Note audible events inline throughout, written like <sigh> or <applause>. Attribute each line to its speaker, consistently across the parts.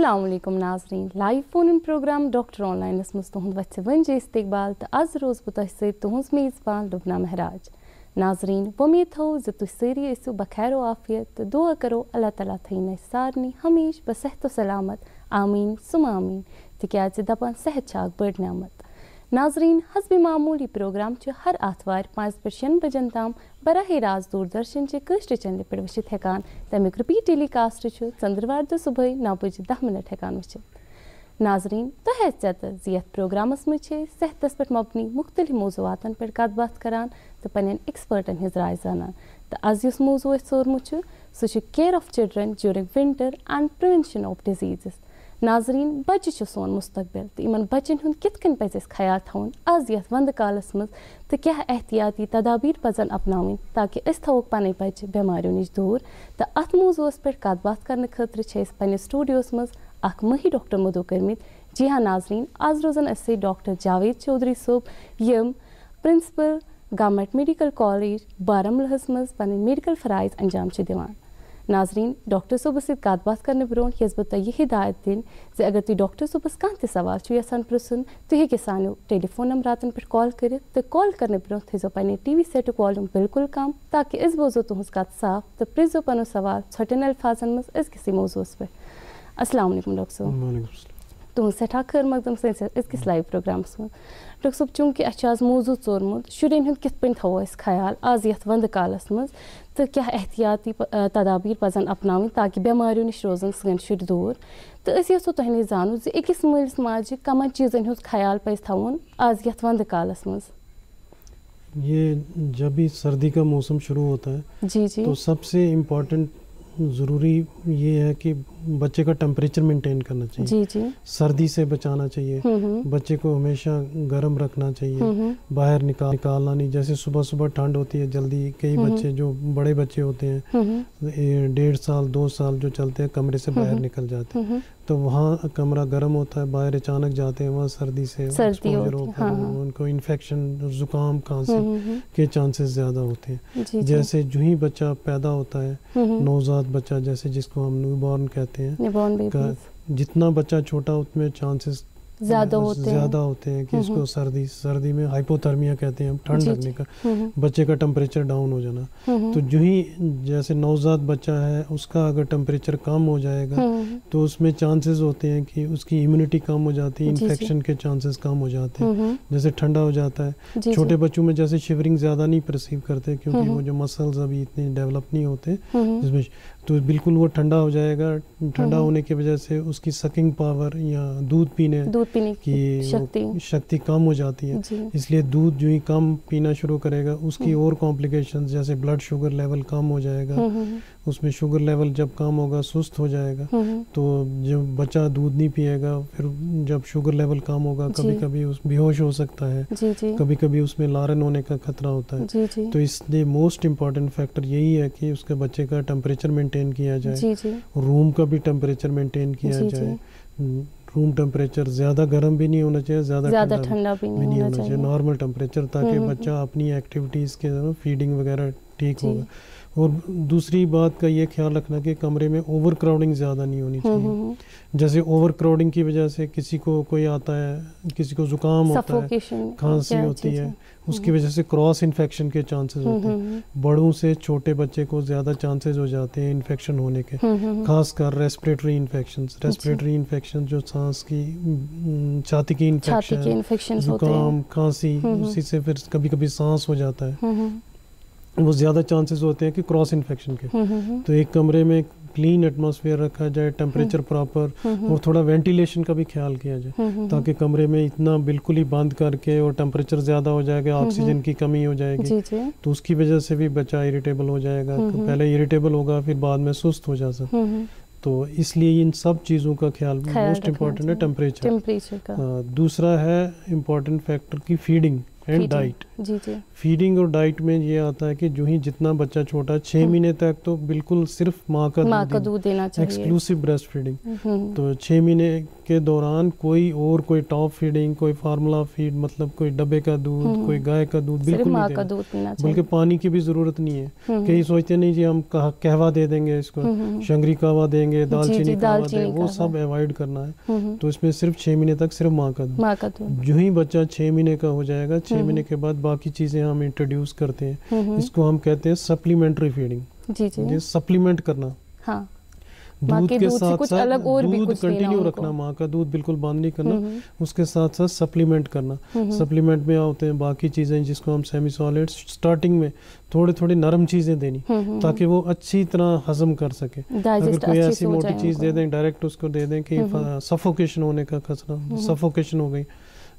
Speaker 1: Alaikum नाजरीन live phone in programme doctor online मज तुद वथ जे इस्तबाल तो आज रोज बह तुज मेज़बान लुबना महराज नाजरीन वमी थो तुम सारी ऐसो बखैर आफियत तो दुआ करो अल्लाह तला थी सारे हमेश बसहत सलामत आमीन सुम आमीन दपान सेहत बड़ नमत नाजरीन हसब मामूली प्रोग्राम हर आतवार पाँच पे शन बजन तम बरह रास्त दूरदर्शन कश्र चैनल पे वचित हेकान तमिक रिपीट टेलीकास्ट चंद्रवार दो सुबह नौ बजे दह मिनट हेकान वचित नाजरीन तो हैसियत जी प्रोग्रामस मज सेहतस पे मबनी मुख्तलि मौजूद पे कत बात करान तो पन एक्सपर्टन हज राय जानान। तो आज उस मौजू सोरमुत सह care of children during winter and prevention of disease नाजरीन बच्चे सोन मुस्तबिल तो इन बचन हूँ कितन पे ख्याल थवन आज ये वंद कालस मज तो क्या एहतियाती तदाबीर पजन अपनावन ताकि थोक पन बच्चे बेमारियों नश दूर तो अत मौजूस पे कत कर खतर पे स्टूडियोस मज अख मही डॉक्टर मदो करमित जी हाँ नाजरीन आज रोजन अस डॉक्टर जावेद चौधरी सोब यम प्रिंसिपल गवर्नमेंट मेडिकल कॉलेज बारामूलहस मज पे मेडिकल फराइज अंजाम दिवान नाजरीन, डॉक्टर सोबस सत बात करने ब्रो यस बह तुह हिदायत दिन, जे अगर तुम डॉक्टर सोबस कह सवाल यहाँ पृन तुम हेकि सानो टेलीफोन नंबरातन पे कॉल कर तो कॉल करने ब्रो थो पे टी वी सेट वॉल्यूम बिल्कुल कम, ताकि अस बोजो तुज कत साफ़ तो प्रिजो पनो सवाल छोटन अल्फाजन मज अजकिस मौजूस पे असल डॉक्टर तुम सठा खर मकदम अजकिस लाइव प्रोग्रामस डॉक्टर साहब चूँकि आज मौजू चोरमुत शुरन हूँ कित पे थो ख्याल आज ये वंद कालस मज तो क्या एहतियाती तदाबीर पजन अपनावन ताकि बेमारियों नश रोजन सन शुर दूर तो यो तुह जानू अकिस मलिस माजे कमन चीज़न हूँ ख्याल पज थवन आज ये वंद कालस मज
Speaker 2: ये जब भी सर्दी का मौसम शुरू होता है
Speaker 1: जी जी
Speaker 2: तो सबसे इम्पोर्टेंट ज़रूरी ये है कि बच्चे का टेम्परेचर मेंटेन करना चाहिए।
Speaker 1: जी जी।
Speaker 2: सर्दी से बचाना चाहिए। बच्चे को हमेशा गर्म रखना चाहिए। बाहर निकाल निकालना नहीं। जैसे सुबह सुबह ठंड होती है जल्दी कई बच्चे जो बड़े बच्चे होते हैं डेढ़ साल दो साल जो चलते हैं कमरे से बाहर निकल जाते हैं। तो वहाँ कमरा गर्म होता है बाहर अचानक जाते हैं वहाँ सर्दी से
Speaker 1: सर्दी
Speaker 2: हाँ। उनको इन्फेक्शन जुकाम खांसी के चांसेस ज़्यादा होते हैं। जैसे जो ही बच्चा पैदा होता है नवजात बच्चा जैसे जिसको हम न्यू कहते हैं जितना बच्चा छोटा उतने चांसेस
Speaker 1: ज़्यादा होते हैं।
Speaker 2: ज़्यादा होते हैं कि हम्म, इसको हम्म। सर्दी सर्दी में हाइपोथर्मिया कहते हैं ठंड लगने का। हम्म, बच्चे का टेम्परेचर डाउन हो जाना। तो जो ही जैसे नवजात बच्चा है उसका अगर टेम्परेचर कम हो जाएगा तो उसमें चांसेस होते हैं कि उसकी इम्यूनिटी कम हो जाती है इन्फेक्शन के चांसेस कम हो जाते हैं। जैसे ठंडा हो जाता है। छोटे बच्चों में जैसे शिवरिंग ज़्यादा नहीं परसीव करते क्योंकि वो जो मसल्स अभी इतने डेवलप नहीं होते जिसमें तो बिल्कुल वो ठंडा हो जाएगा। ठंडा होने की वजह से उसकी सकिंग पावर या दूध पीने
Speaker 1: दूध पीने की शक्ति।
Speaker 2: शक्ति कम हो जाती है। इसलिए दूध जो ही कम पीना शुरू करेगा उसकी और कॉम्प्लिकेशन जैसे ब्लड शुगर लेवल कम हो जाएगा उसमें शुगर लेवल जब कम होगा सुस्त हो जाएगा तो जब बच्चा दूध नहीं पिएगा फिर जब शुगर लेवल कम होगा कभी कभी उस बेहोश हो सकता है। कभी कभी उसमें लारन होने का खतरा होता है। तो इसलिए मोस्ट इंपॉर्टेंट फैक्टर यही है कि उसके बच्चे का टेम्परेचर मेंटेन किया जाए। रूम का भी टेम्परेचर मेंटेन किया जाए। रूम टेम्परेचर ज़्यादा गर्म भी नहीं होना चाहिए ज़्यादा
Speaker 1: ठंडा भी
Speaker 2: नहीं, नहीं होना चाहिए नॉर्मल टेम्परेचर ताकि बच्चा अपनी एक्टिविटीज़ के फीडिंग वगैरह ठीक हो और दूसरी बात का ये ख्याल रखना कि कमरे में ओवर क्राउडिंग ज़्यादा नहीं होनी
Speaker 1: हम्म, हम्म, हम्म।
Speaker 2: चाहिए जैसे ओवर क्राउडिंग की वजह से किसी को कोई आता है किसी को जुकाम होता है खांसी होती है? उसकी वजह से क्रॉस इन्फेक्शन के चांसेस होते हैं। बड़ों से छोटे बच्चे को ज़्यादा चांसेस हो जाते हैं इन्फेक्शन होने के खासकर रेस्पिरेटरी इन्फेक्शन रेस्पिरेटरी इन्फेक्शन जो सांस की छाती की इन्फेक्शन जुकाम खांसी उसी से फिर कभी कभी सांस हो जाता है। वो ज़्यादा चांसेस होते हैं कि क्रॉस इन्फेक्शन के। हम्म, हम्म, हम्म। तो एक कमरे में क्लीन एटमॉस्फेयर रखा जाए टेम्परेचर प्रॉपर और थोड़ा वेंटिलेशन का भी ख्याल किया जाए ताकि कमरे में इतना बिल्कुल ही बंद करके और टेम्परेचर ज़्यादा हो जाएगा ऑक्सीजन की कमी हो जाएगी। तो उसकी वजह से भी बच्चा इरिटेबल हो जाएगा तो पहले इरिटेबल होगा फिर बाद में सुस्त हो जा सकता तो इसलिए इन सब चीज़ों का ख्याल मोस्ट इंपॉर्टेंट है टेम्परेचर
Speaker 1: टेम्परेचर
Speaker 2: दूसरा है इंपॉर्टेंट फैक्टर की फीडिंग एंड डाइट जी जी. फीडिंग और डाइट में ये आता है कि जो ही जितना बच्चा छोटा छह हम्म। महीने तक तो बिल्कुल सिर्फ़ माँ का
Speaker 1: माँ का दूध देना चाहिए।
Speaker 2: एक्सक्लूसिव ब्रेस्ट फीडिंग तो छह महीने के दौरान कोई और कोई टॉप फीडिंग कोई फार्मूला फ़ीड मतलब कोई डब्बे का दूध हम्म। कोई गाय का दूध बिल्कुल नहीं देना। बल्कि पानी की भी ज़रूरत नहीं है। कहीं सोचते नहीं जी हम कहवा दे देंगे इसको। शंगरी कहवा देंगे दालचीनी कहवा देंगे वो सब अवॉइड करना है। तो इसमें सिर्फ़ छह महीने तक सिर्फ़ माँ का दूध। जो ही बच्चा छह महीने का हो जाएगा छह महीने के बाद बाकी चीज़ें हम इंट्रोड्यूस करते हैं। इसको हम कहते हैं सप्लीमेंट्री फीडिंग जी जी। सप्लीमेंट करना। हाँ। दूध के साथ साथ अलग और दूध कंटिन्यू रखना माँ का दूध बिल्कुल बंद नहीं करना। हम्म, हम्म। उसके साथ साथ सप्लीमेंट करना। सप्लीमेंट हम्म, में होते हैं बाकी चीज़ें जिसको हम सेमी सॉलिड स्टार्टिंग में थोड़ी थोड़ी नरम चीज़ें देनी ताकि वो अच्छी तरह हजम कर सके। अगर कोई ऐसी मोटी चीज़ दे दें डायरेक्ट उसको दे दें कि सफोकेशन होने का खतरा सफोकेशन हो गई।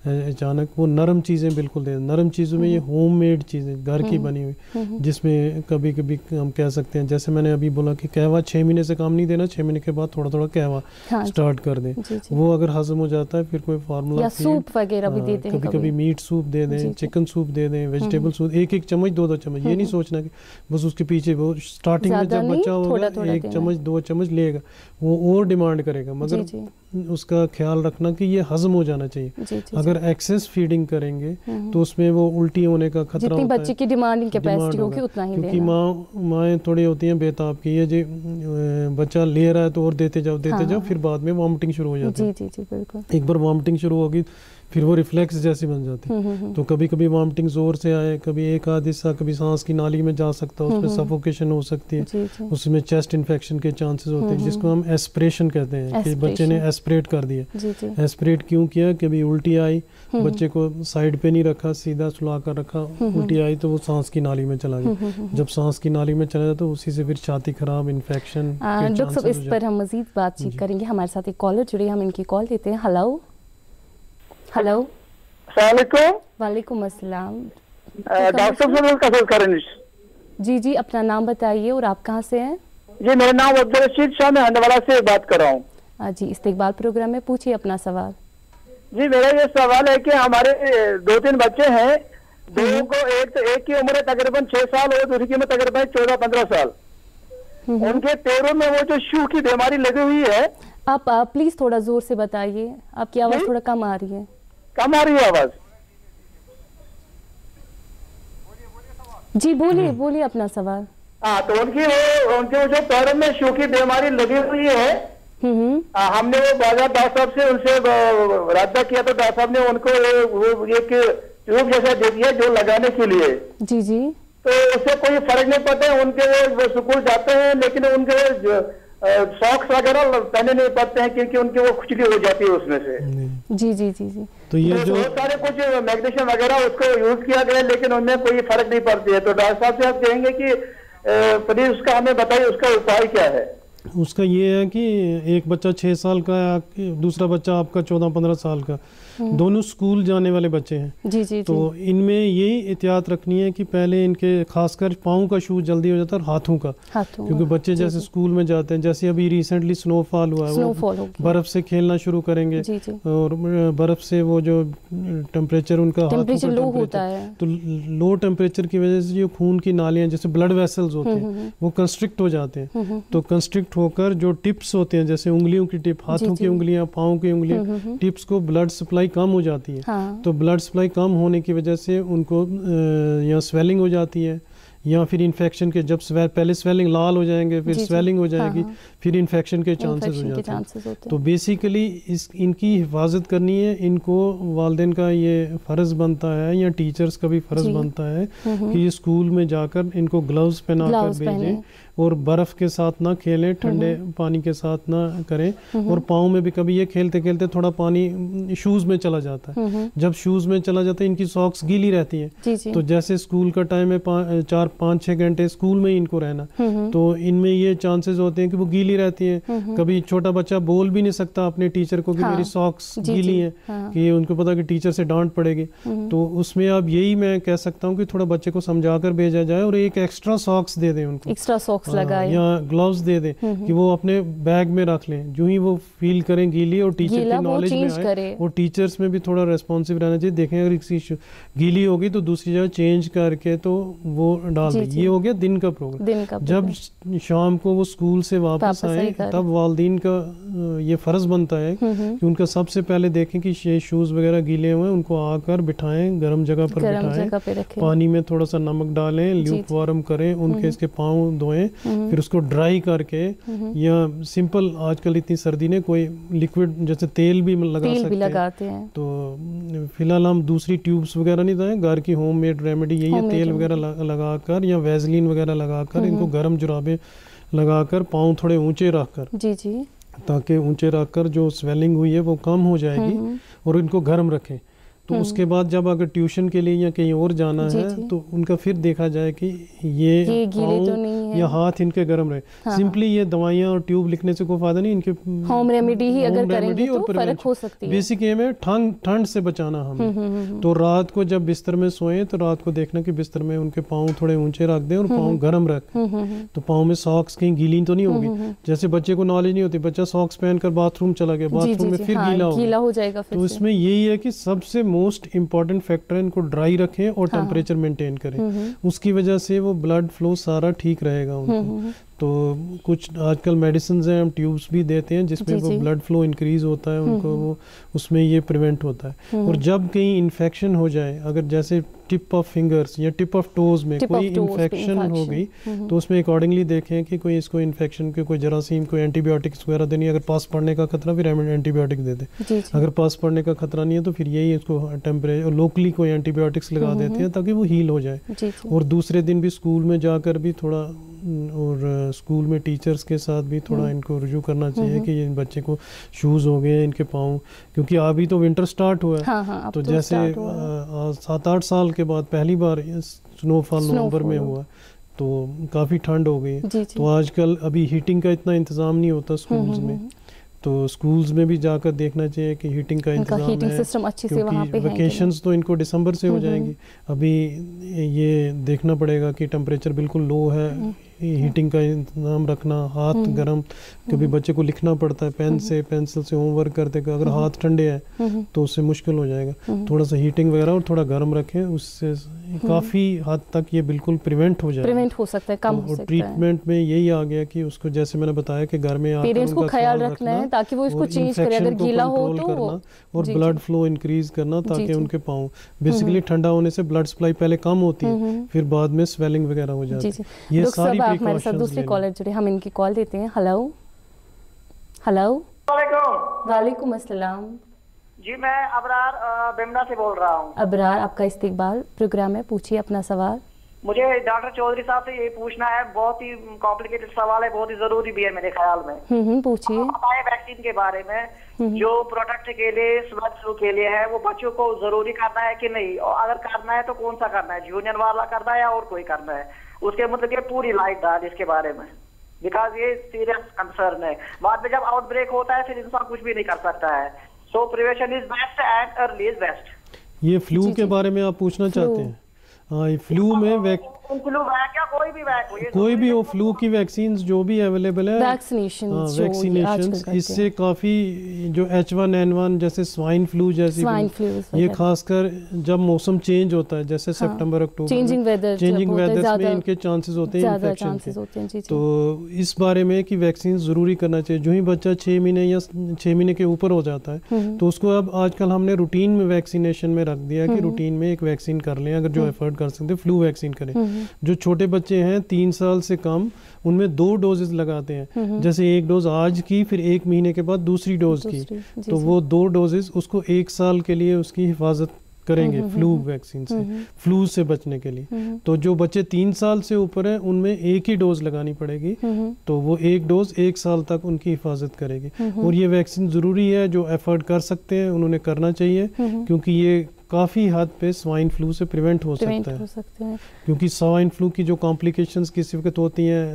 Speaker 2: अचानक वो नरम चीज़ें बिल्कुल दे नरम चीज़ों में ये होम मेड चीज़ें घर की हम्म। बनी हुई हम्म। जिसमें कभी कभी हम कह सकते हैं जैसे मैंने अभी बोला कि कहवा छः महीने से काम नहीं देना छः महीने के बाद थोड़ा थोड़ा कहवा हाँ स्टार्ट कर दें। जी जी। वो अगर हजम हो जाता है फिर कोई फार्मूला
Speaker 1: सूप वगैरह भी हाँ, देते
Speaker 2: हैं कभी कभी। मीट सूप दे दें चिकन सूप दे दें वेजिटेबल हम्म, सूप एक एक चम्मच दो दो चम्मच ये नहीं सोचना कि बस उसके पीछे वो स्टार्टिंग में जब बच्चा होगा एक चम्मच दो चम्मच लेगा वो और डिमांड करेगा मगर उसका ख्याल रखना कि ये हजम हो जाना चाहिए। जी, जी, अगर एक्सेस फीडिंग करेंगे हम्म, हम्म। तो उसमें वो उल्टी होने का खतरा होता
Speaker 1: बच्चे है, की डिमांडिंग कैपेसिटी होगी उतना ही
Speaker 2: क्योंकि माँ माएँ थोड़ी होती हैं बेताब की ये जी बच्चा ले रहा है तो और देते जाओ देते हाँ, जाओ हाँ। फिर बाद में वॉमिटिंग शुरू हो जाती है। एक बार वॉमिटिंग शुरू होगी फिर वो रिफ्लेक्स जैसी बन जाती। है हम्म, हम्म, हम्म। तो कभी कभी वॉमिटिंग ज़ोर से आए कभी एक आध हिस्सा कभी सांस की नाली में जा सकता है उसमें सफोकेशन हो सकती है। उसमें चेस्ट इन्फेक्शन के चांसेस होते हैं जिसको हम एस्पिरेशन कहते हैं कि बच्चे ने एस्पिरेट कर दिया। एस्पिरेट क्यों किया? कभी उल्टी आई बच्चे को साइड पे नहीं रखा सीधा सुला कर रखा उल्टी आई तो वो सांस की नाली में चला गया। जब सांस की नाली में चला जाता तो उसी से फिर छाती खराब इन्फेक्शन डॉक्टर साहब
Speaker 1: इस पर हम मजीद बातचीत करेंगे। हमारे साथ एक कॉलर जुड़े हम इनकी कॉल देते हैं। हेलो हेलो वालेकुम अस्सलाम
Speaker 3: डॉक्टर
Speaker 1: जी जी अपना नाम बताइए और आप कहाँ से हैं?
Speaker 3: जी मेरा नाम अब्दुल रशीद शाह मैं हंडवाला से बात कर रहा
Speaker 1: हूँ। जी इस्तेकबाल प्रोग्राम में पूछिए अपना सवाल।
Speaker 3: जी मेरा ये सवाल है कि हमारे दो तीन बच्चे हैं। दो हम्म। को एक तो एक की उम्र है तकरीबन छह साल और दूसरी की उम्र तकरीबन चौदह पंद्रह साल। हम्म। उनके पैरों में वो जो शू की बीमारी लगी हुई है।
Speaker 1: आप, आप प्लीज़ थोड़ा ज़ोर से बताइए। आपकी आवाज़ थोड़ा कम आ रही है।
Speaker 3: कम आ रही है आवाज़
Speaker 1: जी बोलिए हम्म। बोलिए अपना सवाल।
Speaker 3: हाँ तो उनकी वो उनके जो पैरों में शू की बीमारी लगी हुई है आ, हम्म, हम्म। हमने वो बाज़ार डॉक्टर साहब से उनसे रद्दा किया तो डॉक्टर साहब ने उनको वो एक ट्यूब जैसा दे दिया जो लगाने के लिए।
Speaker 1: जी जी।
Speaker 3: तो उससे कोई फ़र्क नहीं पड़ता है उनके वो स्कूल जाते हैं लेकिन उनके सॉक्स वगैरह पहने नहीं पड़ते हैं क्योंकि उनकी वो खुजली हो जाती है उसमें से।
Speaker 1: जी जी जी जी।
Speaker 3: तो ये तो जो बहुत सारे कुछ मैग्नीशियम वगैरह उसको यूज़ किया गया लेकिन उनमें कोई फ़र्क नहीं पड़ती है तो डॉक्टर साहब से आप कहेंगे कि प्लीज़ उसका हमें बताइए उसका उपाय क्या है
Speaker 2: उसका ये है कि एक बच्चा छः साल का है दूसरा बच्चा आपका चौदह पंद्रह साल का। दोनों स्कूल जाने वाले बच्चे हैं।
Speaker 1: जी जी
Speaker 2: तो इनमें यही एहतियात रखनी है कि पहले इनके खासकर पाँव का शूज़ जल्दी हो जाता है और हाथों का हाथों क्योंकि बच्चे जैसे स्कूल में जाते हैं जैसे अभी रिसेंटली स्नोफॉल हुआ है वो बर्फ़ से खेलना शुरू करेंगे और बर्फ़ से वो जो टेम्परेचर उनका
Speaker 1: टेम्परेचर लो होता है।
Speaker 2: तो लो टेम्परेचर की वजह से जो खून की नालियाँ जैसे ब्लड वेसल्स होते हम्म, हैं हम्म, वो कंस्ट्रिक्ट हो जाते हैं। तो कंस्ट्रिक्ट होकर जो टिप्स होते हैं जैसे उंगलियों की टिप हाथों की उंगलियाँ पाँव की उंगलियाँ टिप्स को ब्लड सप्लाई कम हो जाती है हाँ। तो ब्लड सप्लाई कम होने की वजह से उनको या स्वेलिंग हो जाती है या फिर इन्फेक्शन के जब स्वे, पहले स्वेलिंग लाल हो जाएँगे फिर स्वेलिंग हो जाएगी हाँ, हाँ। फिर इन्फेक्शन के चांसेस हो जाते हैं तो बेसिकली इस इनकी हिफाजत करनी है इनको वालदेन का ये फ़र्ज़ बनता है या टीचर्स का भी फ़र्ज़ बनता है हम्म, हम्म। कि ये स्कूल में जाकर इनको ग्लव्स पहना कर भेजें और बर्फ़ के साथ ना खेलें ठंडे हम्म, पानी के साथ ना करें। और पाँव में भी कभी ये खेलते खेलते थोड़ा पानी शूज़ में चला जाता है। जब शूज़ में चला जाता है इनकी सॉक्स गीली रहती हैं। तो जैसे स्कूल का टाइम है चार पाँच छः घंटे स्कूल में ही इनको रहना। तो इनमें ये चांसेस होते हैं कि वो गीली रहती हैं। कभी छोटा बच्चा बोल भी नहीं सकता अपने टीचर को कि हाँ, मेरी सॉक्स गीली है हाँ, कि उनको पता कि टीचर से डांट पड़ेगी। तो उसमें अब यही मैं कह सकता हूँ कि थोड़ा बच्चे को समझा कर भेजा जाए और एक एक्स्ट्रा सॉक्स दे दें उनको।
Speaker 1: एक्स्ट्रा सॉक्स लगाए।
Speaker 2: या ग्लव्स दे दें कि वो अपने बैग में रख लें। जो ही वो फील करें गीली और टीचर की नॉलेज में आए और टीचर्स में भी थोड़ा रेस्पॉन्सिव रहना चाहिए। देखें अगर किसी गीली होगी तो दूसरी जगह चेंज करके तो वो डाल दें। ये हो गया दिन का प्रोग्राम जब शाम को वो स्कूल से वापस आए तब वालदीन का ये फ़र्ज़ बनता है कि उनका सबसे पहले देखें कि ये शूज़ वगैरह गीले हुए हैं उनको आकर बिठाएँ गर्म जगह पर बिठाएँ। पानी में थोड़ा सा नमक डालें ल्यूक वार्म करें उनके इसके पाँव धोएँ। फिर उसको ड्राई करके या सिंपल आजकल इतनी सर्दी ने कोई लिक्विड जैसे तेल भी लगा तेल सकते भी
Speaker 1: लगाते हैं।
Speaker 2: तो फ़िलहाल हम दूसरी ट्यूब्स वगैरह नहीं दें घर की होम मेड रेमेडी यही है तेल वगैरह लगाकर या वेजलिन वगैरह लगाकर इनको गर्म जुराबे लगाकर पाँव थोड़े ऊँचे रखकर।
Speaker 1: जी जी।
Speaker 2: ताकि ऊँचे रखकर जो स्वेलिंग हुई है वो कम हो जाएगी और इनको गर्म रखें। तो हम्म। उसके बाद जब अगर ट्यूशन के लिए या कहीं और जाना जी, है जी. तो उनका फिर देखा जाए कि ये,
Speaker 1: ये तो नहीं है।
Speaker 2: या हाथ इनके गर्म रहे। हाँ, सिंपली हाँ। ये दवाइयाँ और ट्यूब लिखने से कोई फ़ायदा नहीं इनके
Speaker 1: होम रेमेडी ही अगर करेंगे तो फ़र्क हो सकती है।
Speaker 2: बेसिक एम है ठंड ठंड से बचाना हमें। हम्म, हम्म, तो रात को जब बिस्तर में सोए तो रात को देखना कि बिस्तर में उनके पाँव थोड़े ऊँचे रख दें और पाँव गर्म रख। तो पाँव में सॉक्स कहीं गीली तो नहीं होगी? जैसे बच्चे को नॉलेज नहीं होती बच्चा सॉक्स पहनकर बाथरूम चला गया बाथरूम में फिर हाँ, गीला हो जाएगा तो इसमें यही है कि सबसे मोस्ट इंपॉर्टेंट इंपॉर्टेंट फैक्टर है इनको ड्राई रखें और टेम्परेचर हाँ। मेंटेन करें। हम्म, हम्म। उसकी वजह से वो ब्लड फ्लो सारा ठीक रहेगा उनको। हम्म, तो कुछ आजकल मेडिसिन हैं हम ट्यूब्स भी देते हैं जिसमें वो ब्लड फ्लो इंक्रीज होता है उनको वो उसमें ये प्रिवेंट होता है। और जब कहीं इन्फेक्शन हो जाए अगर जैसे टिप ऑफ़ फिंगर्स या टिप ऑफ़ टोज में कोई इन्फेक्शन हो गई तो उसमें अकॉर्डिंगली देखें कि कोई इसको इन्फेक्शन के कोई जरासीम कोई एंटीबायोटिक्स वगैरह देनी अगर पास पड़ने का खतरा फिर एंटीबायोटिक दे दें। अगर पास पड़ने का खतरा नहीं है तो फिर यही इसको टेम्परेचर लोकली कोई एंटीबायोटिक्स लगा देते हैं ताकि वो हील हो जाए। और दूसरे दिन भी स्कूल में जाकर भी थोड़ा और स्कूल में टीचर्स के साथ भी थोड़ा हम्म। इनको रुजू करना चाहिए हम्म, कि ये बच्चे को शूज़ हो गए इनके पाँव क्योंकि अभी तो विंटर स्टार्ट हुआ है। हाँ, हाँ, तो, तो जैसे सात आठ साल के बाद पहली बार स्नोफॉल नवंबर में हुआ। तो काफ़ी ठंड हो गई। तो आजकल अभी हीटिंग का इतना इंतज़ाम नहीं होता स्कूल्स हम्म, में। तो स्कूल्स में भी जाकर देखना चाहिए कि हीटिंग का इंतज़ाम
Speaker 1: हीटिंग है सिस्टम अच्छे से वहाँ पे
Speaker 2: वेकेशंस तो इनको दिसंबर से हो जाएँगी। अभी ये देखना पड़ेगा कि टेम्परेचर बिल्कुल लो है हीटिंग का इंतज़ाम रखना हाथ हम्म। गर्म कभी हम्म। बच्चे को लिखना पड़ता है पेन हम्म। से पेंसिल से होमवर्क करते अगर हाथ ठंडे हैं तो उससे मुश्किल हो जाएगा। थोड़ा सा हीटिंग वगैरह और थोड़ा गर्म रखें उससे काफ़ी हद तक ये बिल्कुल प्रिवेंट हो जाए
Speaker 1: प्रिवेंट हो सकता है कम तो, हो सकता
Speaker 2: ट्रीटमेंट में यही आ गया कि उसको जैसे मैंने बताया कि घर में
Speaker 1: पेरेंट्स को ख्याल रखना है ताकि वो इसको चेंज करे अगर गीला हो तो करना
Speaker 2: और ब्लड फ्लो इंक्रीज करना ताकि उनके पाँव बेसिकली ठंडा होने से ब्लड सप्लाई पहले कम होती है फिर बाद में स्वेलिंग वगैरह हो जाती है।
Speaker 1: ये सारी प्रिकॉशंस दूसरे कॉलर जुड़े हम इनकी कॉल देते हैं। हेलो हेलो वालेकुम अस्सलाम।
Speaker 3: जी मैं अबरार बिमना से बोल रहा हूँ।
Speaker 1: अबरार आपका इस्तेकबाल प्रोग्राम है पूछिए अपना सवाल।
Speaker 3: मुझे डॉक्टर चौधरी साहब से ये पूछना है बहुत ही कॉम्प्लिकेटेड सवाल है बहुत ही ज़रूरी भी है मेरे ख्याल में।
Speaker 1: हम्म, हम्म, पूछिए।
Speaker 3: वैक्सीन के बारे में हम्म, जो प्रोटेक्ट के लिए फ्लू के लिए है वो बच्चों को ज़रूरी करना है कि नहीं? और अगर करना है तो कौन सा करना है? जूनियर वाला करना है या और कोई करना है? उसके मतलब ये पूरी लाइट डाल इसके बारे में। बिकॉज़ ये सीरियस कंसर्न है। बाद में जब आउटब्रेक होता है फिर इंसान कुछ भी नहीं कर सकता है। So prevention is best and early is best
Speaker 2: ये फ्लू के बारे में आप पूछना चाहते हैं? हाँ फ्लू में वैक
Speaker 3: फ्लू वैक या कोई भी वैक
Speaker 2: हो कोई भी हो फ्लू की वैक्सीन जो भी अवेलेबल है
Speaker 1: वैक्सीनेशन
Speaker 2: वैक्सीनेशन इससे काफ़ी जो एच वन एन वन जैसे स्वाइन फ्लू जैसी
Speaker 1: स्वाइन फ्लू
Speaker 2: ये खासकर जब मौसम चेंज होता है जैसे हाँ, सितंबर अक्टूबर
Speaker 1: चेंजिंग वेदर
Speaker 2: चेंजिंग वेदर में इनके चांसेस होते हैं इन्फेक्शन के। तो इस बारे में कि वैक्सीन ज़रूरी करना चाहिए जो ही बच्चा छः महीने या छः महीने के ऊपर हो जाता है हम्म। तो उसको अब आजकल हमने रूटीन में वैक्सीनेशन में रख दिया कि रूटीन हम्म। में एक वैक्सीन कर लें अगर जो एफर्ट हम्म। कर सकते फ्लू वैक्सीन करें। जो छोटे बच्चे हैं तीन साल से कम उनमें दो डोजेस लगाते हैं। जैसे एक डोज आज की फिर एक महीने के बाद दूसरी डोज की। तो वो दो डोजेस उसको एक साल के लिए उसकी हिफाजत करेंगे फ्लू वैक्सीन से फ्लू से बचने के लिए। तो जो बच्चे तीन साल से ऊपर हैं उनमें एक ही डोज लगानी पड़ेगी। तो वो एक डोज एक साल तक उनकी हिफाजत करेगी। और ये वैक्सीन ज़रूरी है जो एफर्ट कर सकते हैं उन्होंने करना चाहिए। क्योंकि ये काफ़ी हद पे स्वाइन फ्लू से प्रिवेंट हो प्रिवेंट सकता है। सकते हैं। क्योंकि स्वाइन फ्लू की जो कॉम्प्लिकेशंस किसी वक्त होती हैं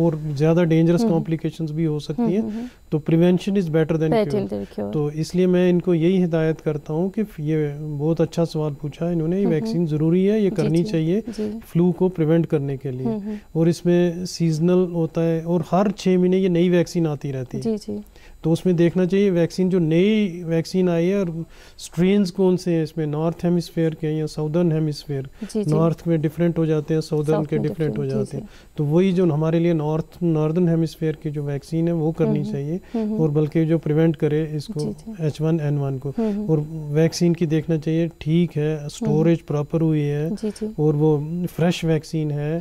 Speaker 2: और ज़्यादा डेंजरस कॉम्प्लिकेशंस भी हो सकती हैं तो प्रिवेंशन इज़ बेटर देन तो इसलिए मैं इनको यही हिदायत करता हूँ कि ये बहुत अच्छा सवाल पूछा है इन्होंने ये वैक्सीन ज़रूरी है ये करनी चाहिए फ्लू को प्रिवेंट करने के लिए। और इसमें सीजनल होता है और हर छः महीने ये नई वैक्सीन आती रहती है। तो उसमें देखना चाहिए वैक्सीन जो नई वैक्सीन आई है और स्ट्रेन कौन से हैं इसमें? नॉर्थ हेमिसफेयर के या साउदर्न हेमिसफेयर नॉर्थ में डिफरेंट हो जाते हैं साउदर्न के डिफरेंट हो जाते हैं। तो वही जो हमारे लिए नॉर्थ नॉर्दर्न हेमिसफेयर की जो वैक्सीन है वो करनी हम्म, चाहिए हम्म, हम्म। और बल्कि जो प्रिवेंट करे इसको एच वन एन वन को। और वैक्सीन की देखना चाहिए ठीक है स्टोरेज प्रॉपर हुई है और वो फ्रेश वैक्सीन है।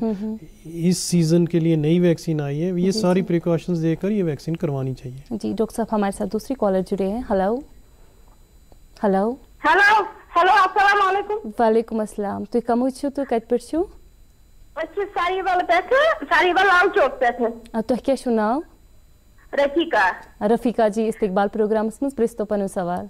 Speaker 2: इस सीज़न के लिए नई वैक्सीन आई है। ये सारी प्रिकॉशंस देकर ये वैक्सीन करवानी चाहिए।
Speaker 1: जी डॉक्टर साहब हमारे साथ दूसरी कॉलर जुड़े हैं। हेलो हेलो
Speaker 4: हेलो हेलो अस्सलाम वालेकुम।
Speaker 1: वालेकुम अस्सलाम। तुम कम छो तो कत पे छो
Speaker 4: अच्छा सारी वाला पे सारी वाला लाल चौक पे थे।
Speaker 1: तो क्या छो नाम
Speaker 4: रफीका।
Speaker 1: रफीका जी इस्तकबाल प्रोग्राम में प्रिस्तो पनो सवाल।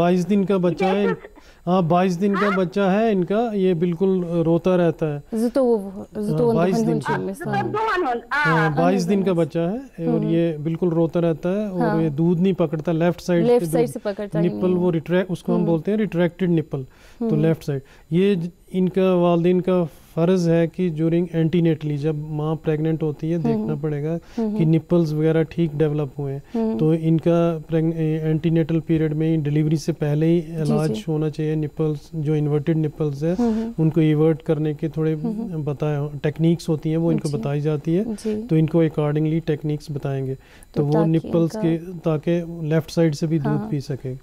Speaker 2: बाईस दिन का बच्चा है हाँ बाईस दिन का बच्चा है इनका ये बिल्कुल रोता रहता है। हाँ, बाईस दिन का। बाईस दिन का बच्चा है और ये बिल्कुल रोता रहता है और हाँ। ये दूध नहीं पकड़ता लेफ़्ट साइड
Speaker 1: लेफ़्ट साइड से पकड़ता
Speaker 2: निप्पल वो रिट्रैक्ट उसको हम हम्म। बोलते हैं रिट्रैक्टेड निप्पल तो लेफ़्ट हम्म। साइड ये इनका वालदेन का फ़र्ज़ है कि ज्यूरिंग एंटीनेटली जब माँ प्रेग्नेंट होती है देखना। पड़ेगा। कि निपल्स वगैरह ठीक डेवलप हुए हम्म। तो इनका एंटीनेटल पीरियड में डिलीवरी से पहले ही इलाज होना चाहिए। निपल्स जो इन्वर्टेड निपल्स है उनको इवर्ट करने के थोड़े बताए टेक्निक्स होती हैं वो इनको बताई जाती है। तो इनको अकॉर्डिंगली टेक्निक्स बताएँगे। तो, तो वो निपल्स के ताकि लेफ़्ट साइड से भी दूध हाँ। पी सके।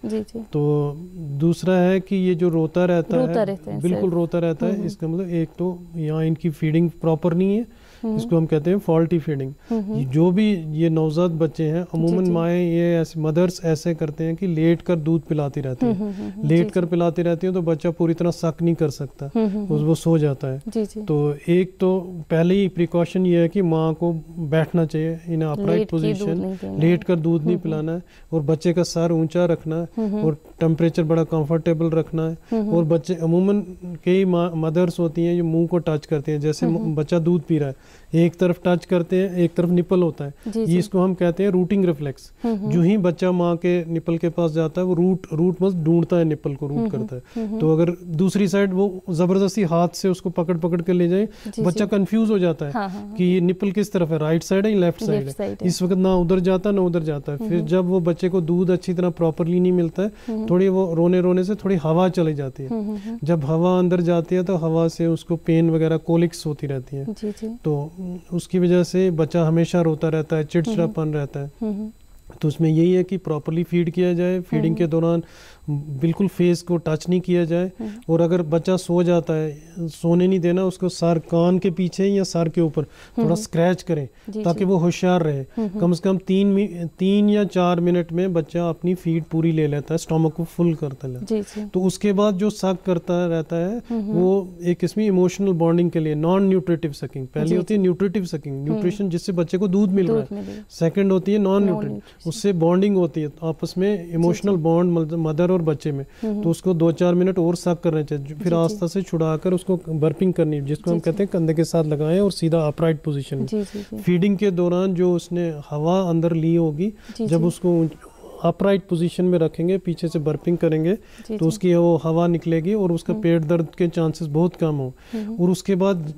Speaker 2: तो दूसरा है कि ये जो रोता रहता है बिल्कुल रोता रहता है इसका मतलब एक तो यहाँ इनकी फीडिंग प्रॉपर नहीं है हम्म। इसको हम कहते हैं फॉल्टी फीडिंग हम्म। जो भी ये नवजात बच्चे हैं अमूमन माएँ ये ऐसे मदर्स ऐसे करते हैं कि लेट कर दूध पिलाती रहती
Speaker 1: हम्म,
Speaker 2: हैं लेट कर पिलाती रहती हैं तो बच्चा पूरी तरह सक नहीं कर सकता। वो सो जाता है। तो एक तो पहले ही प्रिकॉशन ये है कि माँ को बैठना चाहिए इन अपराइट पोजिशन लेट कर दूध नहीं पिलाना है और बच्चे का सर ऊँचा रखना है और टेम्परेचर बड़ा कंफर्टेबल रखना है। और बच्चे अमूमन कई मदर्स होती हैं जो मुँह को टच करते हैं जैसे बच्चा दूध पी रहा है। एक तरफ़ टच करते हैं एक तरफ़ निपल होता है। जी ये इसको हम कहते हैं रूटिंग रिफ्लेक्स हम्म, हम्म। जो ही बच्चा माँ के निपल के पास जाता है वो रूट रूट मस्त ढूंढता है निपल को रूट हम्म, करता है। तो अगर दूसरी साइड वो ज़बरदस्ती हाथ से उसको पकड़ पकड़ के ले जाए बच्चा कंफ्यूज हो जाता है हाँ, हाँ, हाँ। कि ये निपल किस तरफ़ है राइट साइड है या लेफ़्ट साइड है? इस वक्त ना उधर जाता ना उधर जाता है। फिर जब वो बच्चे को दूध अच्छी तरह प्रॉपरली नहीं मिलता है थोड़ी वो रोने रोने से थोड़ी हवा चली जाती है। जब हवा अंदर जाती है तो हवा से उसको पेन वगैरह कोलिक्स होती रहती है। तो उसकी वजह से बच्चा हमेशा रोता रहता है चिड़चिड़ापन रहता है। तो उसमें यही है कि प्रॉपरली फ़ीड किया जाए। फीडिंग के दौरान बिल्कुल फेस को टच नहीं किया जाए। हम्म। और अगर बच्चा सो जाता है सोने नहीं देना उसको सर कान के पीछे या सर के ऊपर थोड़ा स्क्रैच हम्म। करें ताकि वो होशियार रहे। हम्म, कम से कम तीन तीन या चार मिनट में बच्चा अपनी फ़ीड पूरी ले लेता है स्टोमक को फुल करता है। तो उसके बाद जो सक करता रहता है वो एक किस्म इमोशनल बॉन्डिंग के लिए नॉन न्यूट्रिटिव सकिंग पहली होती है न्यूट्रिटिव सकिंग न्यूट्रिशन जिससे बच्चे को दूध मिल रहा है। सेकेंड होती है नॉन न्यूट्रिटिव उससे बॉन्डिंग होती है आपस में इमोशनल बॉन्ड मदर और बच्चे में। हम्म। तो उसको दो चार मिनट और साफ़ करना चाहिए फिर आस्था से छुड़ा कर उसको बर्पिंग करनी जिसको हम कहते हैं कंधे के साथ लगाएँ और सीधा अपराइट पोजीशन फीडिंग के दौरान जो उसने हवा अंदर ली होगी जब उसको अपराइट पोजीशन में रखेंगे पीछे से बर्पिंग करेंगे तो उसकी वो हवा निकलेगी और उसका हम्म। पेट दर्द के चांसेस बहुत कम हो। हम्म। और उसके बाद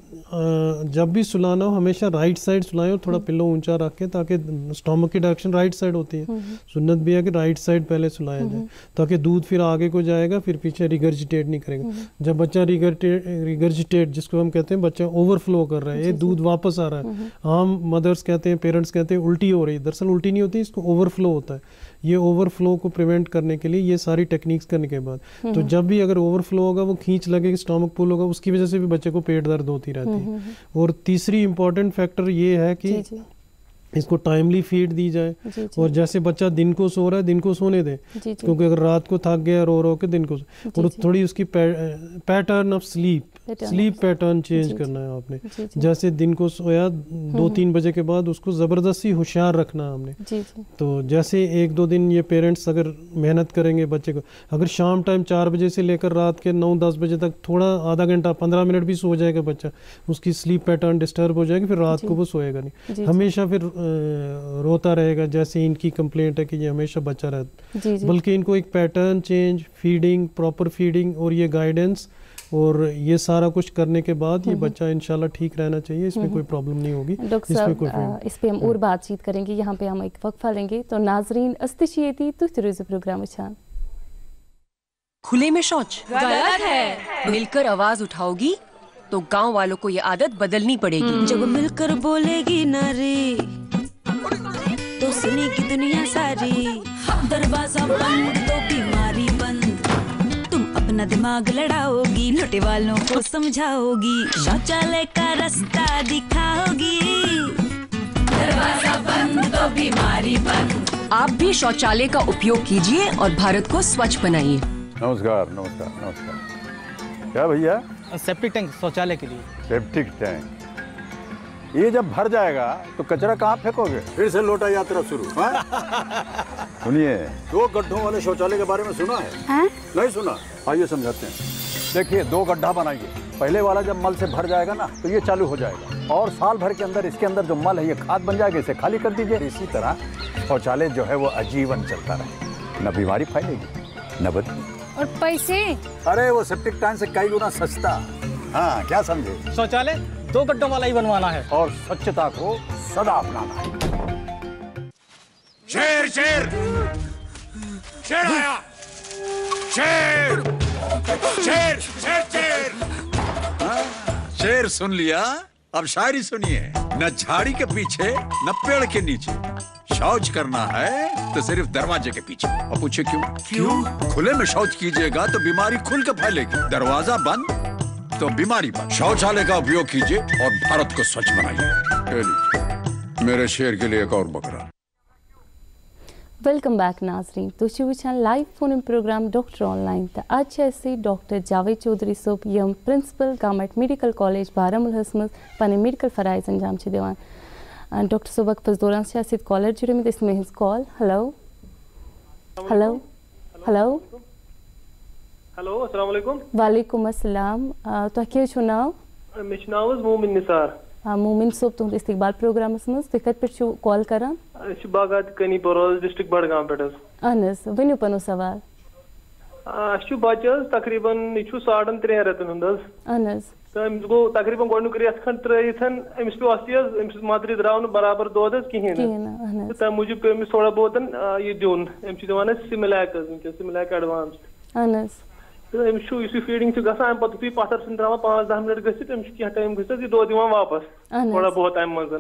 Speaker 2: जब भी सुलाना हो हमेशा राइट साइड सुलाएँ और थोड़ा पिल्लो हम्म। ऊँचा रखें ताकि स्टोमक की डायरेक्शन राइट साइड होती है। सुन्नत भी है कि राइट साइड पहले सुलाया जाए ताकि दूध फिर आगे को जाएगा फिर पीछे रिगर्जिटेट नहीं करेगा। जब बच्चा रिगर्जिटेट रिगर्जिटेट जिसको हम कहते हैं बच्चा ओवरफ्लो कर रहा है ये दूध वापस आ रहा है। आम मदर्स कहते हैं पेरेंट्स कहते हैं उल्टी हो रही है। दरअसल उल्टी नहीं होती इसको ओवरफ्लो होता है। ये ओवरफ्लो को प्रिवेंट करने के लिए ये सारी टेक्निक्स करने के बाद। तो। जब भी अगर ओवरफ्लो होगा वो खींच लगेगी स्टॉमक पुल होगा उसकी वजह से भी बच्चे को पेट दर्द होती रहती है। और तीसरी इंपॉर्टेंट फैक्टर ये है कि इसको टाइमली फ़ीड दी जाए। जी, जी. और जैसे बच्चा दिन को सो रहा है दिन को सोने दे। क्योंकि अगर रात को थक गया रो रो के दिन को और थोड़ी उसकी pattern of sleep sleep pattern change करना है आपने। जैसे दिन को सोया दो हम्म, तीन बजे के बाद उसको ज़बरदस्ती होशियार रखना है हमने. तो जैसे एक दो दिन ये पेरेंट्स अगर मेहनत करेंगे बच्चे को अगर शाम टाइम चार बजे से लेकर रात के नौ दस बजे तक थोड़ा आधा घंटा पंद्रह मिनट भी सो जाएगा बच्चा उसकी स्लीप पैटर्न डिस्टर्ब हो जाएगी फिर रात को वो सोएगा नहीं। हमेशा फिर रोता रहेगा जैसे इनकी कंप्लेंट है कि ये हमेशा बच्चा रहता बल्कि इनको एक pattern change feeding proper feeding और ये गाइडेंस और ये सारा कुछ करने के बाद ये हम्म, हम्म। बच्चा इंशाल्लाह ठीक रहना चाहिए इसमें हम्म, कोई प्रॉब्लम नहीं होगी
Speaker 1: डॉक्टर साहब इस पे हम और बातचीत करेंगे यहाँ पे हम एक वक्फा लेंगे तो नाजरीन अस्तिशियती तुझ प्रोग्राम उछान
Speaker 5: खुले में शौच। गलत है। मिलकर आवाज़ उठाओगी तो गाँव वालों को ये आदत बदलनी पड़ेगी।
Speaker 6: जब मिलकर बोलेगी नारी तो सुनेगी दुनिया सारी। दरवाज़ा बंद तो बीमारी बंद। तुम अपना दिमाग लड़ाओगी लुटे वालों को समझाओगी। शौचालय का रास्ता दिखाओगी। दरवाज़ा बंद तो बीमारी बंद।
Speaker 5: आप भी शौचालय का उपयोग कीजिए और भारत को स्वच्छ बनाइए।
Speaker 7: नमस्कार नमस्कार नमस्कार। क्या भैया?
Speaker 8: सेप्टिक टैंक शौचालय के लिए।
Speaker 7: सेप्टिक टैंक ये जब भर जाएगा तो कचरा कहाँ फेंकोगे?
Speaker 9: फिर से लोटा यात्रा शुरू।
Speaker 7: सुनिए।
Speaker 9: दो गड्ढों वाले शौचालय के बारे में सुना है,
Speaker 10: है?
Speaker 9: नहीं सुना। आइए समझाते हैं।
Speaker 7: देखिए दो गड्ढा बनाइए। पहले वाला जब मल से भर जाएगा ना तो ये चालू हो जाएगा। और साल भर के अंदर इसके अंदर जो मल है ये खाद बन जाएगा इसे खाली कर दीजिए। इसी तरह शौचालय जो है वो आजीवन चलता रहे। न बीमारी फैलेगी न बदली
Speaker 10: और पैसे?
Speaker 9: अरे वो सेप्टिक टैंक से कई गुना सस्ता। हाँ क्या समझे?
Speaker 8: शौचालय? दो गड्ढों वाला ही बनवाना है।
Speaker 9: और स्वच्छता को सदा अपनाना है। शेर शेर। शेर आया। शेर। शेर शेर शेर। शेर सुन लिया? अब शायरी सुनिए। न झाड़ी के पीछे न पेड़ के नीचे। शौच करना है तो सिर्फ़ दरवाजे के पीछे। और पूछे क्यों? क्यों? खुले में शौच कीजिएगा तो बीमारी खुल के फैलेगी। दरवाज़ा बंद तो बीमारी पर शौचालय का उपयोग कीजिए और भारत को स्वच्छ बनाइए। मेरे शेर के लिए एक और बकरा।
Speaker 1: वेलकम बैक नाजरीन। तुझे वुचान live phone in programme doctor online तो आज ऐसे डॉक्टर जावेद चौधरी सोप यम प्रिंसिपल गवर्नमेंट मेडिकल कॉलेज बारामुलहस मज पे मेडिकल फराइज अंजाम दिवान। डॉक्टर सोब वक्त दौरान कॉलर जुड़े में इसमें call hello hello hello
Speaker 11: hello अस्सलाम वालेकुम
Speaker 1: वालेकुम अस्सलाम तो क्या छो नाव
Speaker 11: मे नाव मोमिन निसार
Speaker 1: मोमिन सोब तुम इस्तकबाल प्रोग्रामस मज तुम कत पे कॉल करान
Speaker 11: बागात कनी बरोज डिस्ट्रिक्ट बडगाम पे
Speaker 1: अहन वनो पनो सवाल
Speaker 11: बच्चे तकरीबन यह साड़न त्रेन रेतन हुंद
Speaker 1: अहन
Speaker 11: तो अमिस गो तकरीबन गोडनुक रेत खंड त्रयित अमिस पे अमिस मदर द्राव बराबर दोद कहें तो तम मूजूब पे अमिस थोड़ा बहुत यह दिन अमिस दिवान सिमिलैक सिमिलैक एडवांस
Speaker 1: अहन
Speaker 11: तो अमिस यह फीडिंग गसान पे तुम पत्थर सन त्रा पाँच दह मिनट गि अमिस क्या टाइम गि यह दो दिवान वापस थोड़ा बहुत अम मज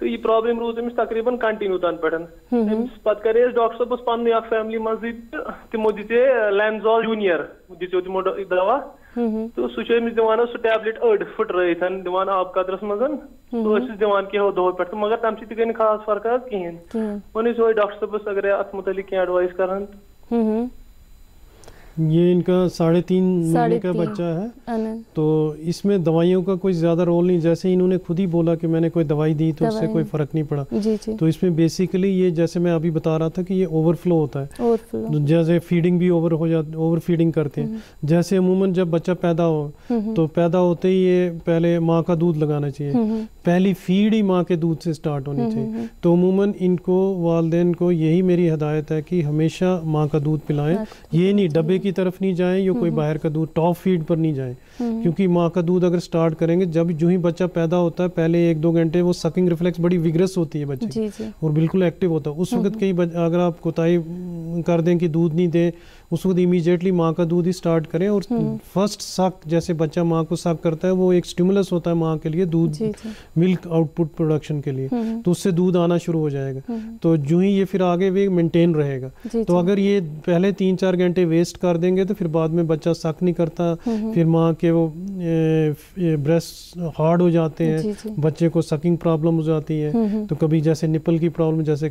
Speaker 11: तो यह प्रॉब्लम रूज अमिस तकरीबन कंटिन्यू तन पे अमिस पत करे डॉक्टर सबस पन फैमिली मज तमो दिते लैंजॉल जूनियर दितो तमो दवा तो सह अमिस दिवान सह टैबलेट अड़ फुटरत दिवान आब कतरस मज तो दिवान कहो दो पे मगर तम सह गई खास फ़र्क कहें वन डॉक्टर सबस अगर अत मुतलिक एडवाइस कर।
Speaker 2: ये इनका साढ़े तीन महीने का बच्चा है। तो इसमें दवाइयों का कोई ज़्यादा रोल नहीं जैसे इन्होंने खुद ही बोला कि मैंने कोई दवाई दी तो उससे कोई फ़र्क नहीं पड़ा।
Speaker 1: जी जी।
Speaker 2: तो इसमें बेसिकली ये जैसे मैं अभी बता रहा था कि ये ओवरफ्लो होता है। तो जैसे फीडिंग भी ओवर हो जाती ओवर फीडिंग करते हैं। हम्म। जैसे अमूमन जब बच्चा पैदा हो हम्म, हम्म। तो पैदा होते ही ये पहले माँ का दूध लगाना चाहिए। पहली फ़ीड ही माँ के दूध से स्टार्ट होनी चाहिए तो अमूमन इनको वालदेन को यही मेरी हदायत है कि हमेशा माँ का दूध पिलाएँ। ये नहीं डब्बे की तरफ़ नहीं जाएँ या कोई बाहर का दूध टॉप फ़ीड पर नहीं जाएँ। क्योंकि माँ का दूध अगर स्टार्ट करेंगे जब जो ही बच्चा पैदा होता है पहले एक दो घंटे वो सकिंग रिफ्लेक्स बड़ी विग्रस होती है बच्चे जी, जी. और बिल्कुल एक्टिव होता है। उस वक्त कई अगर आप कोताही कर दें कि दूध नहीं दें उस वक्त इमीजिएटली माँ का दूध ही स्टार्ट करें और फ़र्स्ट सक जैसे बच्चा माँ को सक करता है वो एक स्टिमुलस होता है माँ के लिए दूध मिल्क आउटपुट प्रोडक्शन के लिए। तो उससे दूध आना शुरू हो जाएगा। तो जो ही ये फिर आगे वे मेंटेन रहेगा। तो अगर ये पहले तीन चार घंटे वेस्ट कर देंगे तो फिर बाद में बच्चा सक नहीं करता। फिर माँ के के वो ब्रेस्ट हार्ड हो जाते हैं बच्चे को सकिंग प्रॉब्लम हो जाती है। हम्म, हम्म। तो कभी जैसे निपल की प्रॉब्लम जैसे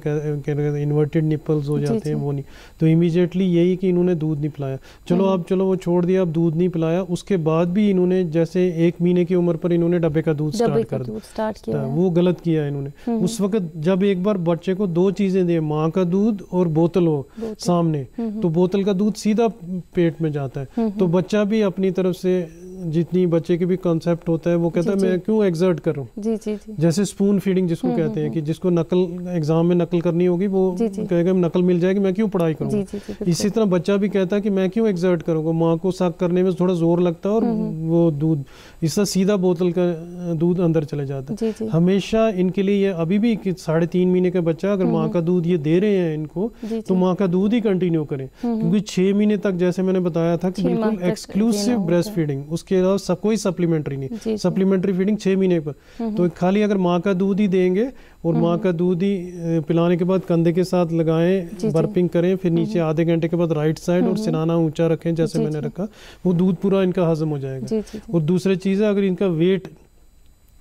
Speaker 2: इन्वर्टेड निपल्स हो जाते हैं वो नहीं। तो इमीजिएटली यही कि इन्होंने दूध नहीं पिलाया। चलो अब चलो वो छोड़ दिया अब दूध नहीं पिलाया। उसके बाद भी इन्होंने जैसे एक महीने की उम्र पर इन्होंने डब्बे का दूध स्टार्ट कर दिया। वो गलत किया इन्होंने। उस वक्त जब एक बार बच्चे को दो चीज़ें दे माँ का दूध और बोतल हो सामने तो बोतल का दूध सीधा पेट में जाता है। तो बच्चा भी अपनी तरफ़ से जितनी बच्चे के भी कॉन्सेप्ट होता है वो कहता है मैं क्यों एग्जर्ट करूँ? जी जी जी। जैसे स्पून फीडिंग जिसको हम्म, कहते हैं हम्म, कि जिसको नकल एग्ज़ाम में नकल करनी होगी वो कहेगा नकल मिल जाएगी मैं क्यों पढ़ाई करूँ? इसी तरह बच्चा भी कहता है कि मैं क्यों एग्जर्ट करूँगा माँ को साग करने में थोड़ा ज़ोर लगता है और हम्म, वो दूध इससे सीधा बोतल का दूध अंदर चले जाता है। हमेशा इनके लिए ये अभी भी साढ़े तीन महीने का बच्चा अगर माँ का दूध ये दे रहे हैं इनको तो माँ का दूध ही कंटिन्यू करें। क्योंकि छह महीने तक जैसे मैंने बताया था कि बिल्कुल एक्सक्लूसिव ब्रेस्ट फीडिंग उसके अलावा सब कोई सप्लीमेंट्री नहीं। सप्लीमेंट्री फीडिंग छह महीने पर। हम्म, तो हम्म। खाली अगर माँ का दूध ही देंगे और माँ हम्म, का दूध ही पिलाने के बाद कंधे के साथ लगाएँ बर्पिंग करें फिर नीचे आधे घंटे के बाद राइट साइड और सिनाना ऊँचा रखें जैसे मैंने रखा वो दूध पूरा इनका हजम हो जाएगा। और दूसरी चीज़ है अगर इनका वेट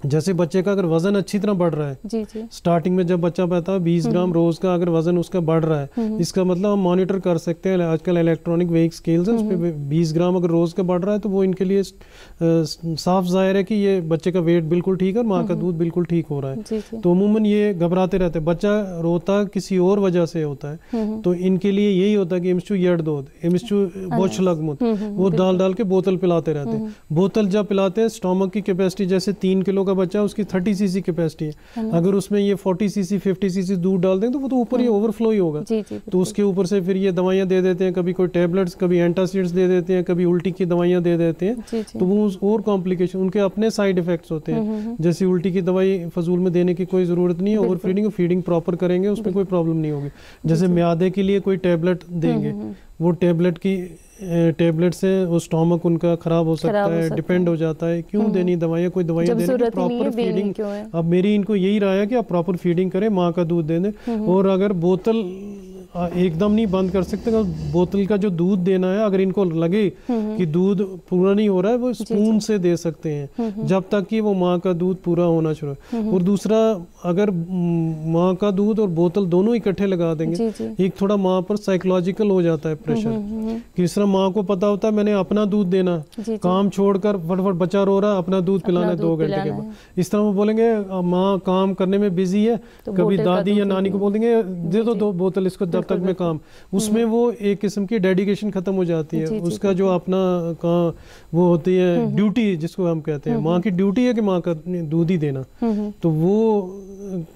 Speaker 2: जैसे बच्चे का अगर वज़न अच्छी तरह बढ़ रहा है जी जी। स्टार्टिंग में जब बच्चा पैदा है बीस ग्राम रोज का अगर वज़न उसका बढ़ रहा है इसका मतलब हम मॉनिटर कर सकते हैं आजकल इलेक्ट्रॉनिक वेक स्केल्स है उस पर बीस ग्राम अगर रोज का बढ़ रहा है तो वो इनके लिए साफ़ ज़ाहिर है कि ये बच्चे का वेट बिल्कुल ठीक है और माँ का दूध बिल्कुल ठीक हो रहा है। तो अमूमन ये घबराते रहते हैं। बच्चा रोता किसी और वजह से होता है। तो इनके लिए यही होता है कि इमस्टू यड दो इमस्टू बोछ लगमुत वो डाल डाल के बोतल पिलाते रहते हैं। बोतल जब पिलाते हैं स्टोमक की कैपेसिटी जैसे तीन किलो का बच्चा उसकी थर्टी सीसी कैपेसिटी है। अगर उसमें ये फोर्टी सीसी फिफ्टी सीसी दूध डाल दें तो वो तो ऊपर ही। ओवरफ्लो ही होगा। तो उसके ऊपर से फिर ये दवाइयाँ दे देते हैं कभी कोई टेबलेट्स कभी एंटासिड्स दे देते हैं कभी उल्टी की दवाइयाँ दे देते हैं। तो वो और कॉम्प्लिकेशन उनके अपने साइड इफेक्ट्स होते हैं। हम्म, हम्म, हम्म। जैसे उल्टी की दवाई फजूल में देने की कोई ज़रूरत नहीं है ओवर फीडिंग फीडिंग प्रॉपर करेंगे उसमें कोई प्रॉब्लम नहीं होगी। जैसे म्यादे के लिए कोई टेबलेट देंगे वो टेबलेट की टेबलेट से वो स्टोमक उनका खराब हो सकता है डिपेंड हो जाता है क्यों हम्म। देनी दवाइयाँ कोई दवाइयाँ देनी प्रॉपर फीडिंग अब मेरी इनको यही राय है कि आप प्रॉपर फीडिंग करें माँ का दूध दे दें हम्म। और अगर बोतल एकदम नहीं बंद कर सकते। बोतल का जो दूध देना है अगर इनको लगे हम्म, कि दूध पूरा नहीं हो रहा है वो स्पून से दे सकते हैं जब तक कि वो माँ का दूध पूरा होना शुरू और दूसरा अगर माँ का दूध और बोतल दोनों इकट्ठे लगा देंगे एक थोड़ा माँ पर साइकोलॉजिकल हो जाता है प्रेशर तीसरा माँ को पता होता है मैंने अपना दूध देना काम छोड़कर फटफट बच्चा रो रहा अपना दूध पिलाना दो घंटे के बाद। इस तरह वो बोलेंगे माँ काम करने में बिज़ी है तो कभी दादी या नानी को बोल देंगे दे दो दो बोतल इसको जब तक मैं काम उसमें हम्म। वो एक किस्म की डेडिकेशन खत्म हो जाती है। उसका जो अपना काम वो होती है ड्यूटी हम्म, हम्म। जिसको हम कहते हैं। माँ की ड्यूटी है कि माँ का दूध ही देना। तो वो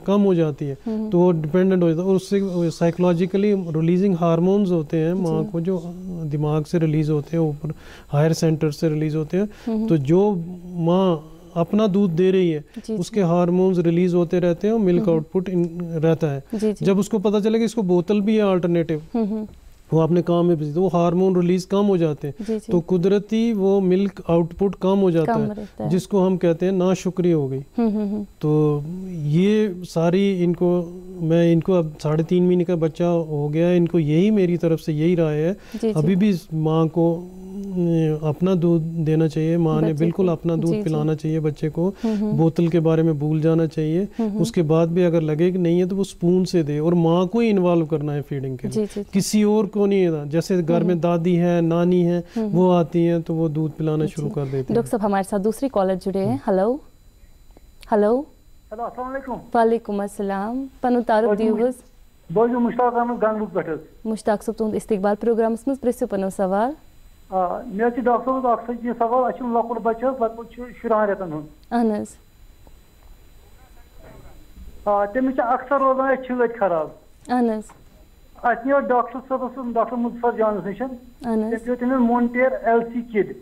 Speaker 2: कम हो जाती है। तो वो डिपेंडेंट हो जाता है। और उससे साइकोलॉजिकली रिलीजिंग हार्मोन्स होते हैं माँ को जो दिमाग से रिलीज़ होते हैं ऊपर हायर सेंटर से रिलीज़ होते हैं। तो जो माँ अपना दूध दे रही है जी, उसके हार्मोन्स रिलीज़ होते रहते हैं और मिल्क आउटपुट रहता है। जी, जी. जब उसको पता चलेगा इसको बोतल भी है अल्टरनेटिव वो अपने काम में बिज़ी तो वो हार्मोन रिलीज़ कम हो जाते हैं। तो कुदरती वो मिल्क आउटपुट कम हो जाता कम है, है। जिसको हम कहते हैं ना शुक्री हो गई। हम्म, हम्म, हम्म। तो ये सारी इनको मैं इनको अब साढ़े तीन महीने का बच्चा हो गया है इनको यही मेरी तरफ़ से यही राय है। अभी भी माँ को अपना दूध देना चाहिए। माँ ने बिल्कुल अपना दूध पिलाना चाहिए बच्चे को। बोतल के बारे में भूल जाना चाहिए। उसके बाद भी अगर लगे कि नहीं है तो वो स्पून से दे। और माँ को ही इन्वॉल्व करना है फीडिंग के लिए। किसी और को नहीं है। जैसे घर में दादी है नानी है वो आती है तो वो दूध पिलाना शुरू कर देते
Speaker 1: डॉक्टर साहब हमारे साथ दूसरी कॉलर जुड़े हैं। हेलो हेलो वालेकुम। अस्सलाम। पनु तारुक दिवस
Speaker 10: मुश्ताक अहमद गंगलूक पे
Speaker 1: मुश्ताक सब तुंद इस्तकबाल प्रोग्रामस मज प्रेसो पनो सवाल।
Speaker 10: मे डॉक्टर साहब अक्सर ये सवाल अच्छे लकुट बच्चे लगभग शुरान रेतन हूँ
Speaker 1: अहन
Speaker 10: तमिस अक्सर रोजान छत खराब
Speaker 1: अहन
Speaker 10: अत नियो डॉक्टर साहब डॉक्टर मुजफर जानस नश तमिस मोन्टेर एल सी किड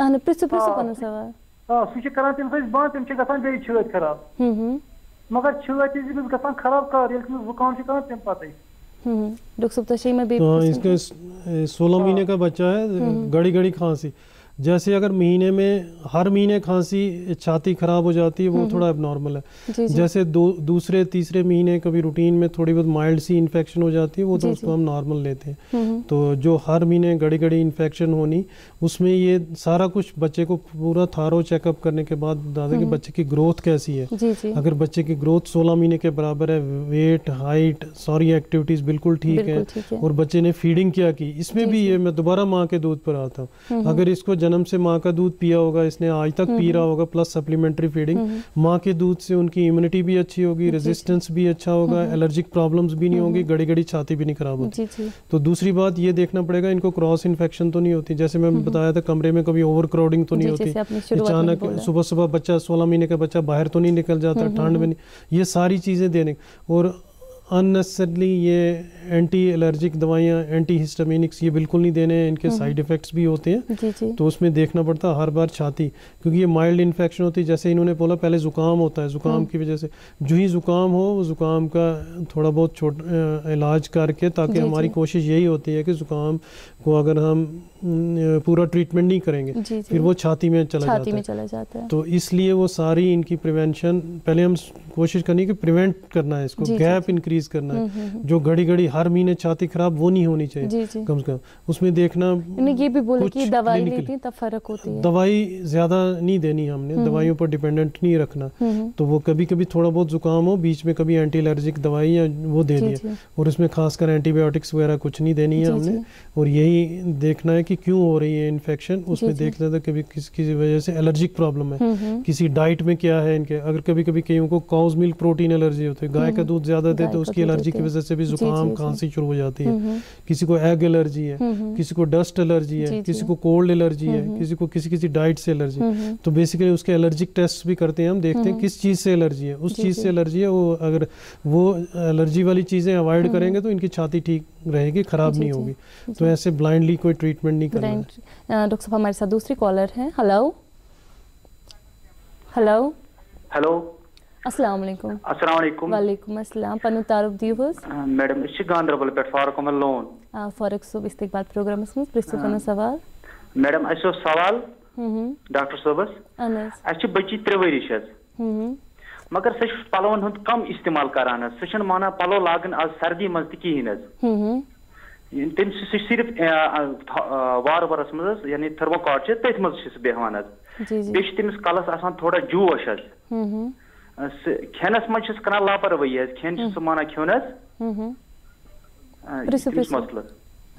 Speaker 1: अहन प्रिसु प्रिसु पन सवाल
Speaker 10: सह कर तम बंद तम गसान बे छत खराब मगर छत गसान खराब कर जुकाम कर तम पत
Speaker 1: डॉक्टर साहब तो में भी
Speaker 2: तो इसके सोलह महीने का बच्चा है घड़ी घड़ी खांसी। जैसे अगर महीने में हर महीने खांसी छाती खराब हो जाती है वो हम्म, थोड़ा नॉर्मल है। जी जी। जैसे दो दूसरे तीसरे महीने कभी रूटीन में थोड़ी बहुत माइल्ड सी इन्फेक्शन हो जाती है वो तो उसको हम नॉर्मल लेते हैं। तो जो हर महीने घड़ी घड़ी इन्फेक्शन होनी उसमें ये सारा कुछ बच्चे को पूरा थारो चेकअप करने के बाद बता दें कि बच्चे की ग्रोथ कैसी है। जी। अगर बच्चे की ग्रोथ सोलह महीने के बराबर है वेट हाइट सारी एक्टिविटीज़ बिल्कुल ठीक है और बच्चे ने फीडिंग क्या की इसमें भी ये मैं दोबारा माँ के दूध पर आता हूँ। अगर इसको जन्म से माँ का दूध पिया होगा इसने आज तक पी रहा होगा प्लस सप्लीमेंट्री फीडिंग माँ के दूध से उनकी इम्यूनिटी भी अच्छी होगी रेजिस्टेंस भी अच्छा होगा एलर्जिक प्रॉब्लम्स भी नहीं होगी घड़ी घड़ी छाती भी नहीं खराब होती। तो दूसरी बात ये देखना पड़ेगा इनको क्रॉस इन्फेक्शन तो नहीं होती जैसे मैं बताया था कमरे में कभी ओवर क्राउडिंग तो नहीं होती। अचानक सुबह सुबह बच्चा सोलह महीने का बच्चा बाहर तो नहीं निकल जाता ठंड में ये सारी चीज़ें देने। और अननेसरली ये एंटी एलर्जिक दवाइयाँ एंटी हिस्टामिनिक्स ये बिल्कुल नहीं देने हैं इनके साइड हम्म। इफ़ेक्ट्स भी होते हैं जी जी। तो उसमें देखना पड़ता है हर बार छाती क्योंकि ये माइल्ड इन्फेक्शन होती है जैसे इन्होंने बोला पहले ज़ुकाम होता है ज़ुकाम हम्म। की वजह से जो ही ज़ुकाम हो वो ज़ुकाम का थोड़ा बहुत छोट इलाज करके ताकि हमारी कोशिश यही होती है कि ज़ुकाम को अगर हम पूरा ट्रीटमेंट नहीं करेंगे जी जी। फिर वो छाती में चला छाती जाता में
Speaker 1: चला जाता है।
Speaker 2: तो इसलिए वो सारी इनकी प्रिवेंशन पहले हम कोशिश करनी है कि प्रिवेंट करना है इसको गैप इंक्रीज करना है। हम्म, हम्म, हम्म। जो घड़ी घड़ी हर महीने छाती खराब वो नहीं होनी चाहिए कम से कम। उसमें देखना
Speaker 1: ये भी बोले कि दवाई लेती तब फ़र्क होती है।
Speaker 2: दवाई ज़्यादा नहीं देनी हमने दवाइयों पर डिपेंडेंट नहीं रखना। तो वो कभी कभी थोड़ा बहुत जुकाम हो बीच में कभी एंटी एलर्जिक दवाई या वो दे दिए। और उसमें खासकर एंटीबायोटिक्स वगैरह कुछ नहीं देनी है हमने। और यही देखना है कि क्यों हो रही है इन्फेक्शन उसमें देख लेते हैं कभी किस किसी वजह से एलर्जिक प्रॉब्लम है। हम्म, हम्म। किसी डाइट में क्या है इनके? अगर कभी कभी कईयों को काउज मिल्क प्रोटीन एलर्जी होती है गाय का हम्म, दूध ज़्यादा दे तो उसकी एलर्जी की वजह से भी जुकाम खांसी शुरू हो जाती है। किसी को एग एलर्जी है किसी को डस्ट एलर्जी है किसी को कोल्ड एलर्जी है किसी को किसी किसी डाइट से एलर्जी तो बेसिकली उसके एलर्जिक टेस्ट भी करते हैं हम देखते हैं किस चीज़ से एलर्जी है। उस चीज़ से एलर्जी है वो अगर वो एलर्जी वाली चीज़ें अवॉइड करेंगे तो इनकी छाती ठीक रहेगी खराब नहीं होगी। तो ऐसे ब्लाइंडली कोई ट्रीटमेंट नहीं करना
Speaker 1: डॉक्टर साहब हमारे साथ दूसरी कॉलर हैं। हेलो हेलो
Speaker 12: हेलो
Speaker 1: अस्सलाम वालेकुम
Speaker 12: अस्सलाम वालेकुम
Speaker 1: वालेकुम अस्सलाम पनु तारुफ
Speaker 12: मैडम इस गांधरबल पे फारूक अमल लोन
Speaker 1: फारूक सुब इस्तिकबाल प्रोग्राम में प्रिस्तो करना सवाल।
Speaker 12: मैडम असो सवाल? डॉक्टर साहबस अच्छ बच्ची छस मगर सह पलवन हूँ कम इस्तेमाल करान सह माना पलो लागन आज सर्दी मज तहन तम सिर्फ़ वार वरस मज यानी थर्मोकॉट तथ मज बेहवान बे तमिस कलस आसान थोड़ा जोश खेनस मज कर लापरवाही खेन माना खेन मसल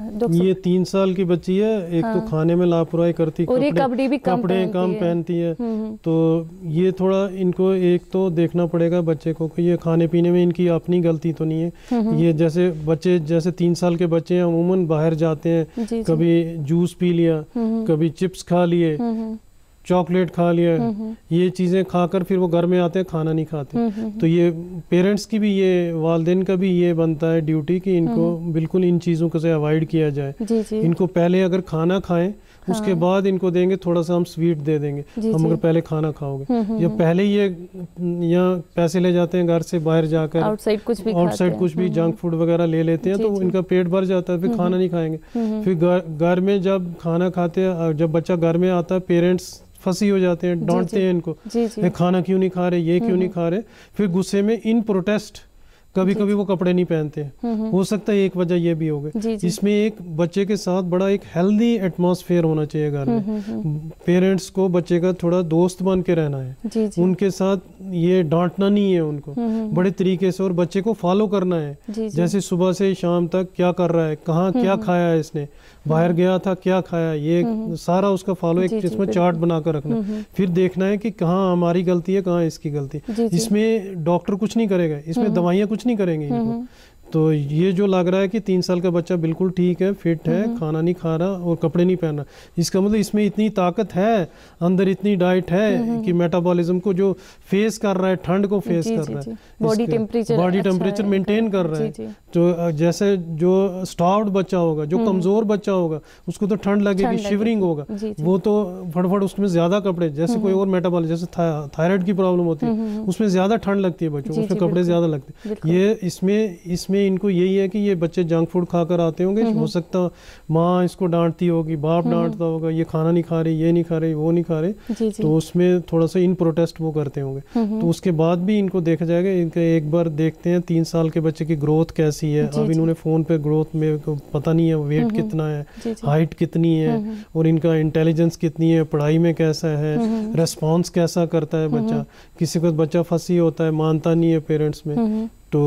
Speaker 2: ये तीन साल की बच्ची है एक तो हाँ। तो खाने में लापरवाही करती
Speaker 1: और कपड़े, कपड़े भी कम
Speaker 2: कपड़े पहनती कम पहनती है। हम्म, हम्म। तो ये थोड़ा इनको एक तो देखना पड़ेगा बच्चे को कि ये खाने पीने में इनकी अपनी गलती तो नहीं है। हम्म, ये जैसे बच्चे जैसे तीन साल के बच्चे हैं अमूमन बाहर जाते हैं कभी जूस पी लिया कभी चिप्स खा लिए चॉकलेट खा लिया हम्म, हम्म। ये चीज़ें खाकर फिर वो घर में आते हैं खाना नहीं खाते। हम्म, तो ये पेरेंट्स की भी ये वालदेन का भी ये बनता है ड्यूटी कि इनको बिल्कुल इन चीज़ों को से अवॉइड किया जाए। जी जी। इनको पहले अगर खाना खाएँ हाँ। उसके बाद इनको देंगे थोड़ा सा हम स्वीट दे देंगे। हम अगर पहले खाना खाओगे। या पहले ये यहाँ पैसे ले जाते हैं घर से बाहर जाकर
Speaker 1: आउटसाइड कुछ भी
Speaker 2: आउटसाइड कुछ भी जंक फ़ूड वगैरह ले लेते हैं तो इनका पेट भर जाता है फिर खाना नहीं खाएँगे। फिर घर में जब खाना खाते हैं जब बच्चा घर में आता है पेरेंट्स फंसी हो जाते हैं डांटते हैं इनको। जी जी। खाना क्यों नहीं खा रहे ये क्यों नहीं हम्म। खा रहे? फिर गुस्से में इन प्रोटेस्ट कभी कभी वो कपड़े नहीं पहनते। हम्म, हम्म। हो सकता है एक वजह ये भी हो गई। इसमें एक बच्चे के साथ बड़ा एक हेल्दी एटमॉस्फेयर होना चाहिए घर में। पेरेंट्स को बच्चे का थोड़ा दोस्त बन के रहना है। जी जी। उनके साथ ये डांटना नहीं है उनको। बड़े तरीके से और बच्चे को फॉलो करना है। जी जी। जैसे सुबह से शाम तक क्या कर रहा है कहाँ क्या खाया है इसने। बाहर गया था क्या खाया ये हम्म, हम्म। सारा उसका फॉलो एक इसमें चार्ट बनाकर रखना। हम्म, फिर देखना है कि कहाँ हमारी गलती है कहाँ इसकी गलती इसमें डॉक्टर कुछ नहीं करेगा इसमें दवाइयाँ कुछ नहीं करेंगे इनको। तो ये जो लग रहा है कि तीन साल का बच्चा बिल्कुल ठीक है फिट है हम्म। खाना नहीं खा रहा और कपड़े नहीं पहन रहा। इसका मतलब इसमें इतनी ताकत है अंदर इतनी डाइट है हम्म, हम्म, कि मेटाबॉलिज्म को जो फेस कर रहा है ठंड को फेस जी, कर जी, रहा है।
Speaker 1: Body temperature
Speaker 2: body temperature maintain कर। रहा है। तो जैसे जो स्टार्ड बच्चा होगा जो कमज़ोर बच्चा होगा उसको तो ठंड लगेगी शिवरिंग होगा। वो तो फटफट उसमें ज़्यादा कपड़े जैसे कोई और मेटाबॉलिज्म जैसे थायराइड की प्रॉब्लम होती है उसमें ज़्यादा ठंड लगती है बच्चों उसमें कपड़े ज़्यादा लगते हैं। ये इसमें इसमें इसमें इनको यही है कि ये बच्चे जंक फ़ूड खाकर आते होंगे। हो सकता माँ इसको डांटती होगी बाप डांटता होगा ये खाना नहीं खा रही ये नहीं खा रही वो नहीं खा रहे। तो उसमें थोड़ा सा इन प्रोटेस्ट वो करते होंगे। तो उसके बाद भी इनको देखा जाएगा इनका एक बार देखते हैं तीन साल के बच्चे की ग्रोथ कैसी है। अब इन्होंने फ़ोन पे ग्रोथ में पता नहीं है वेट कितना है हाइट कितनी है और इनका इंटेलिजेंस कितनी है पढ़ाई में कैसा है रेस्पॉन्स कैसा करता है बच्चा। किसी को बच्चा फंसी होता है मानता नहीं है पेरेंट्स में। तो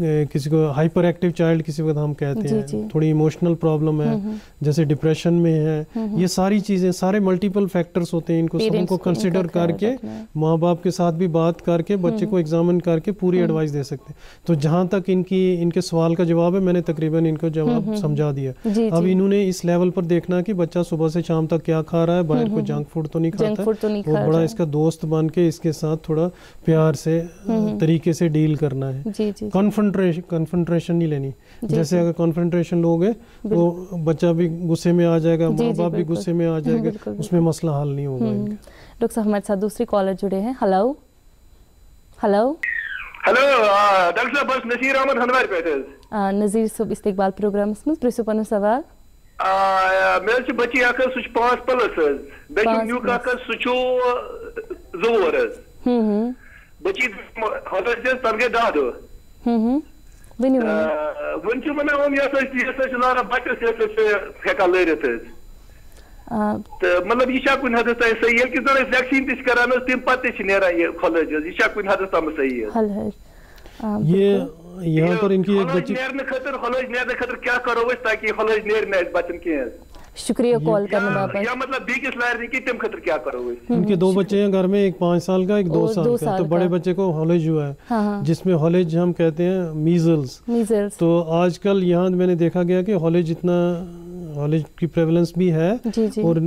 Speaker 2: किसी को हाइपर एक्टिव चाइल्ड किसी वक्त हम कहते जी, हैं। जी. थोड़ी इमोशनल प्रॉब्लम है हम्म, हम्म। जैसे डिप्रेशन में है हम्म, ये सारी चीज़ें सारे मल्टीपल फैक्टर्स होते हैं इनको सबको कंसिडर करके माँ बाप के साथ भी बात करके बच्चे को एग्जामिन करके पूरी एडवाइस दे सकते हैं। तो जहाँ तक इनकी इनके सवाल का जवाब है मैंने तकरीबन इनको जवाब समझा दिया अब इन्होंने इस लेवल पर देखना कि बच्चा सुबह से शाम तक क्या खा रहा है बाहर को जंक फ़ूड तो नहीं खाता। तो बड़ा इसका दोस्त बन के इसके साथ थोड़ा प्यार से तरीके से डील करना है। कॉन्फेंट्रेशन कॉन्फेंट्रेशन नहीं लेनी। जैसे अगर कॉन्फेंट्रेशन लोगे तो बच्चा भी गुस्से में आ जाएगा माँ बाप भी गुस्से में आ जाएगा उसमें मसला हल नहीं होगा
Speaker 1: हम्म। डॉक्टर साहब हमारे साथ दूसरी कॉलर जुड़े हैं। हेलो हेलो
Speaker 3: हेलो डॉक्टर साहब बस नसीर अहमद हनवार पे
Speaker 1: नजीर सुब इस्तकबाल प्रोग्राम में प्रिसु पनु सवाल?
Speaker 3: मे बच्ची अख सह पाँच प्लस न्यूक अख सह ज़ोर बच्ची तथ गए दह दह बचस हेकान लरित तो मतलब यह कुन हद तक सही जन वैक्सीन तरान तम पे नान यह हद तम
Speaker 2: सही ये यहाँ पर इनकी एक बच्ची
Speaker 3: खतर हलज नेरने खतर क्या करो ताकि हलज नेर न बचन कह
Speaker 1: शुक्रिया कॉल करने बाबत
Speaker 3: या मतलब बी किस लायर की तुम खतर क्या करोगे?
Speaker 2: उनके दो बच्चे हैं घर में एक पाँच साल का एक दो साल दो का। तो बड़े बच्चे को हॉलेज हुआ है। जिसमें हाँ। जिसमें हॉलेज हम कहते हैं मीजल्स तो आजकल यहाँ मैंने देखा गया कि हॉलेज इतना नॉलेज की प्रेवलेंस भी है जी जी। और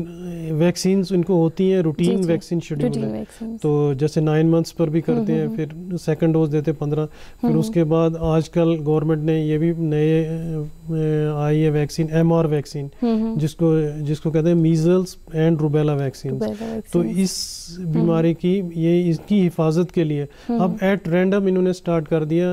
Speaker 2: वैक्सीन इनको होती हैं रूटीन वैक्सीन शेड्यूल है तो जैसे नाइन मंथ्स पर भी करते हैं हम्म, हम्म। फिर सेकंड डोज देते हैं पंद्रह। फिर हम्म, उसके बाद आजकल गवर्नमेंट ने ये भी नए आई है वैक्सीन एम आर वैक्सीन जिसको जिसको कहते हैं मीजल्स एंड रूबेला वैक्सीन तो इस बीमारी की ये इसकी हिफाजत के लिए अब एट रैंडम इन्होंने स्टार्ट कर दिया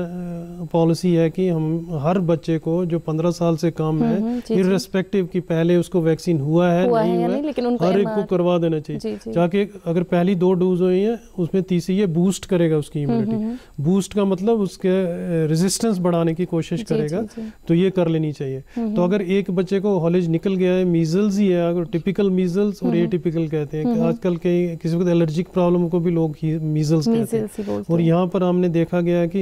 Speaker 2: पॉलिसी है कि हम हर बच्चे को जो पंद्रह साल से कम है इरिस्पेक्टिव कि पहले उसको वैक्सीन हुआ है हुआ नहीं है, हुआ है लेकिन उनको हर एक को करवा देना चाहिए। जाके अगर पहली दो डोज हुई है उसमें तीसरी ये बूस्ट करेगा उसकी इम्यूनिटी बूस्ट का मतलब उसके रेजिस्टेंस बढ़ाने की कोशिश करेगा तो ये कर लेनी चाहिए। तो अगर एक बच्चे को हॉलेज निकल गया है मीजल्स ही है अगर टिपिकल मीजल्स और ए टिपिकल कहते हैं। आजकल के किसी को एलर्जिक प्रॉब्लम को भी लोग मीजल्स कहते हैं। और यहाँ पर हमने देखा गया कि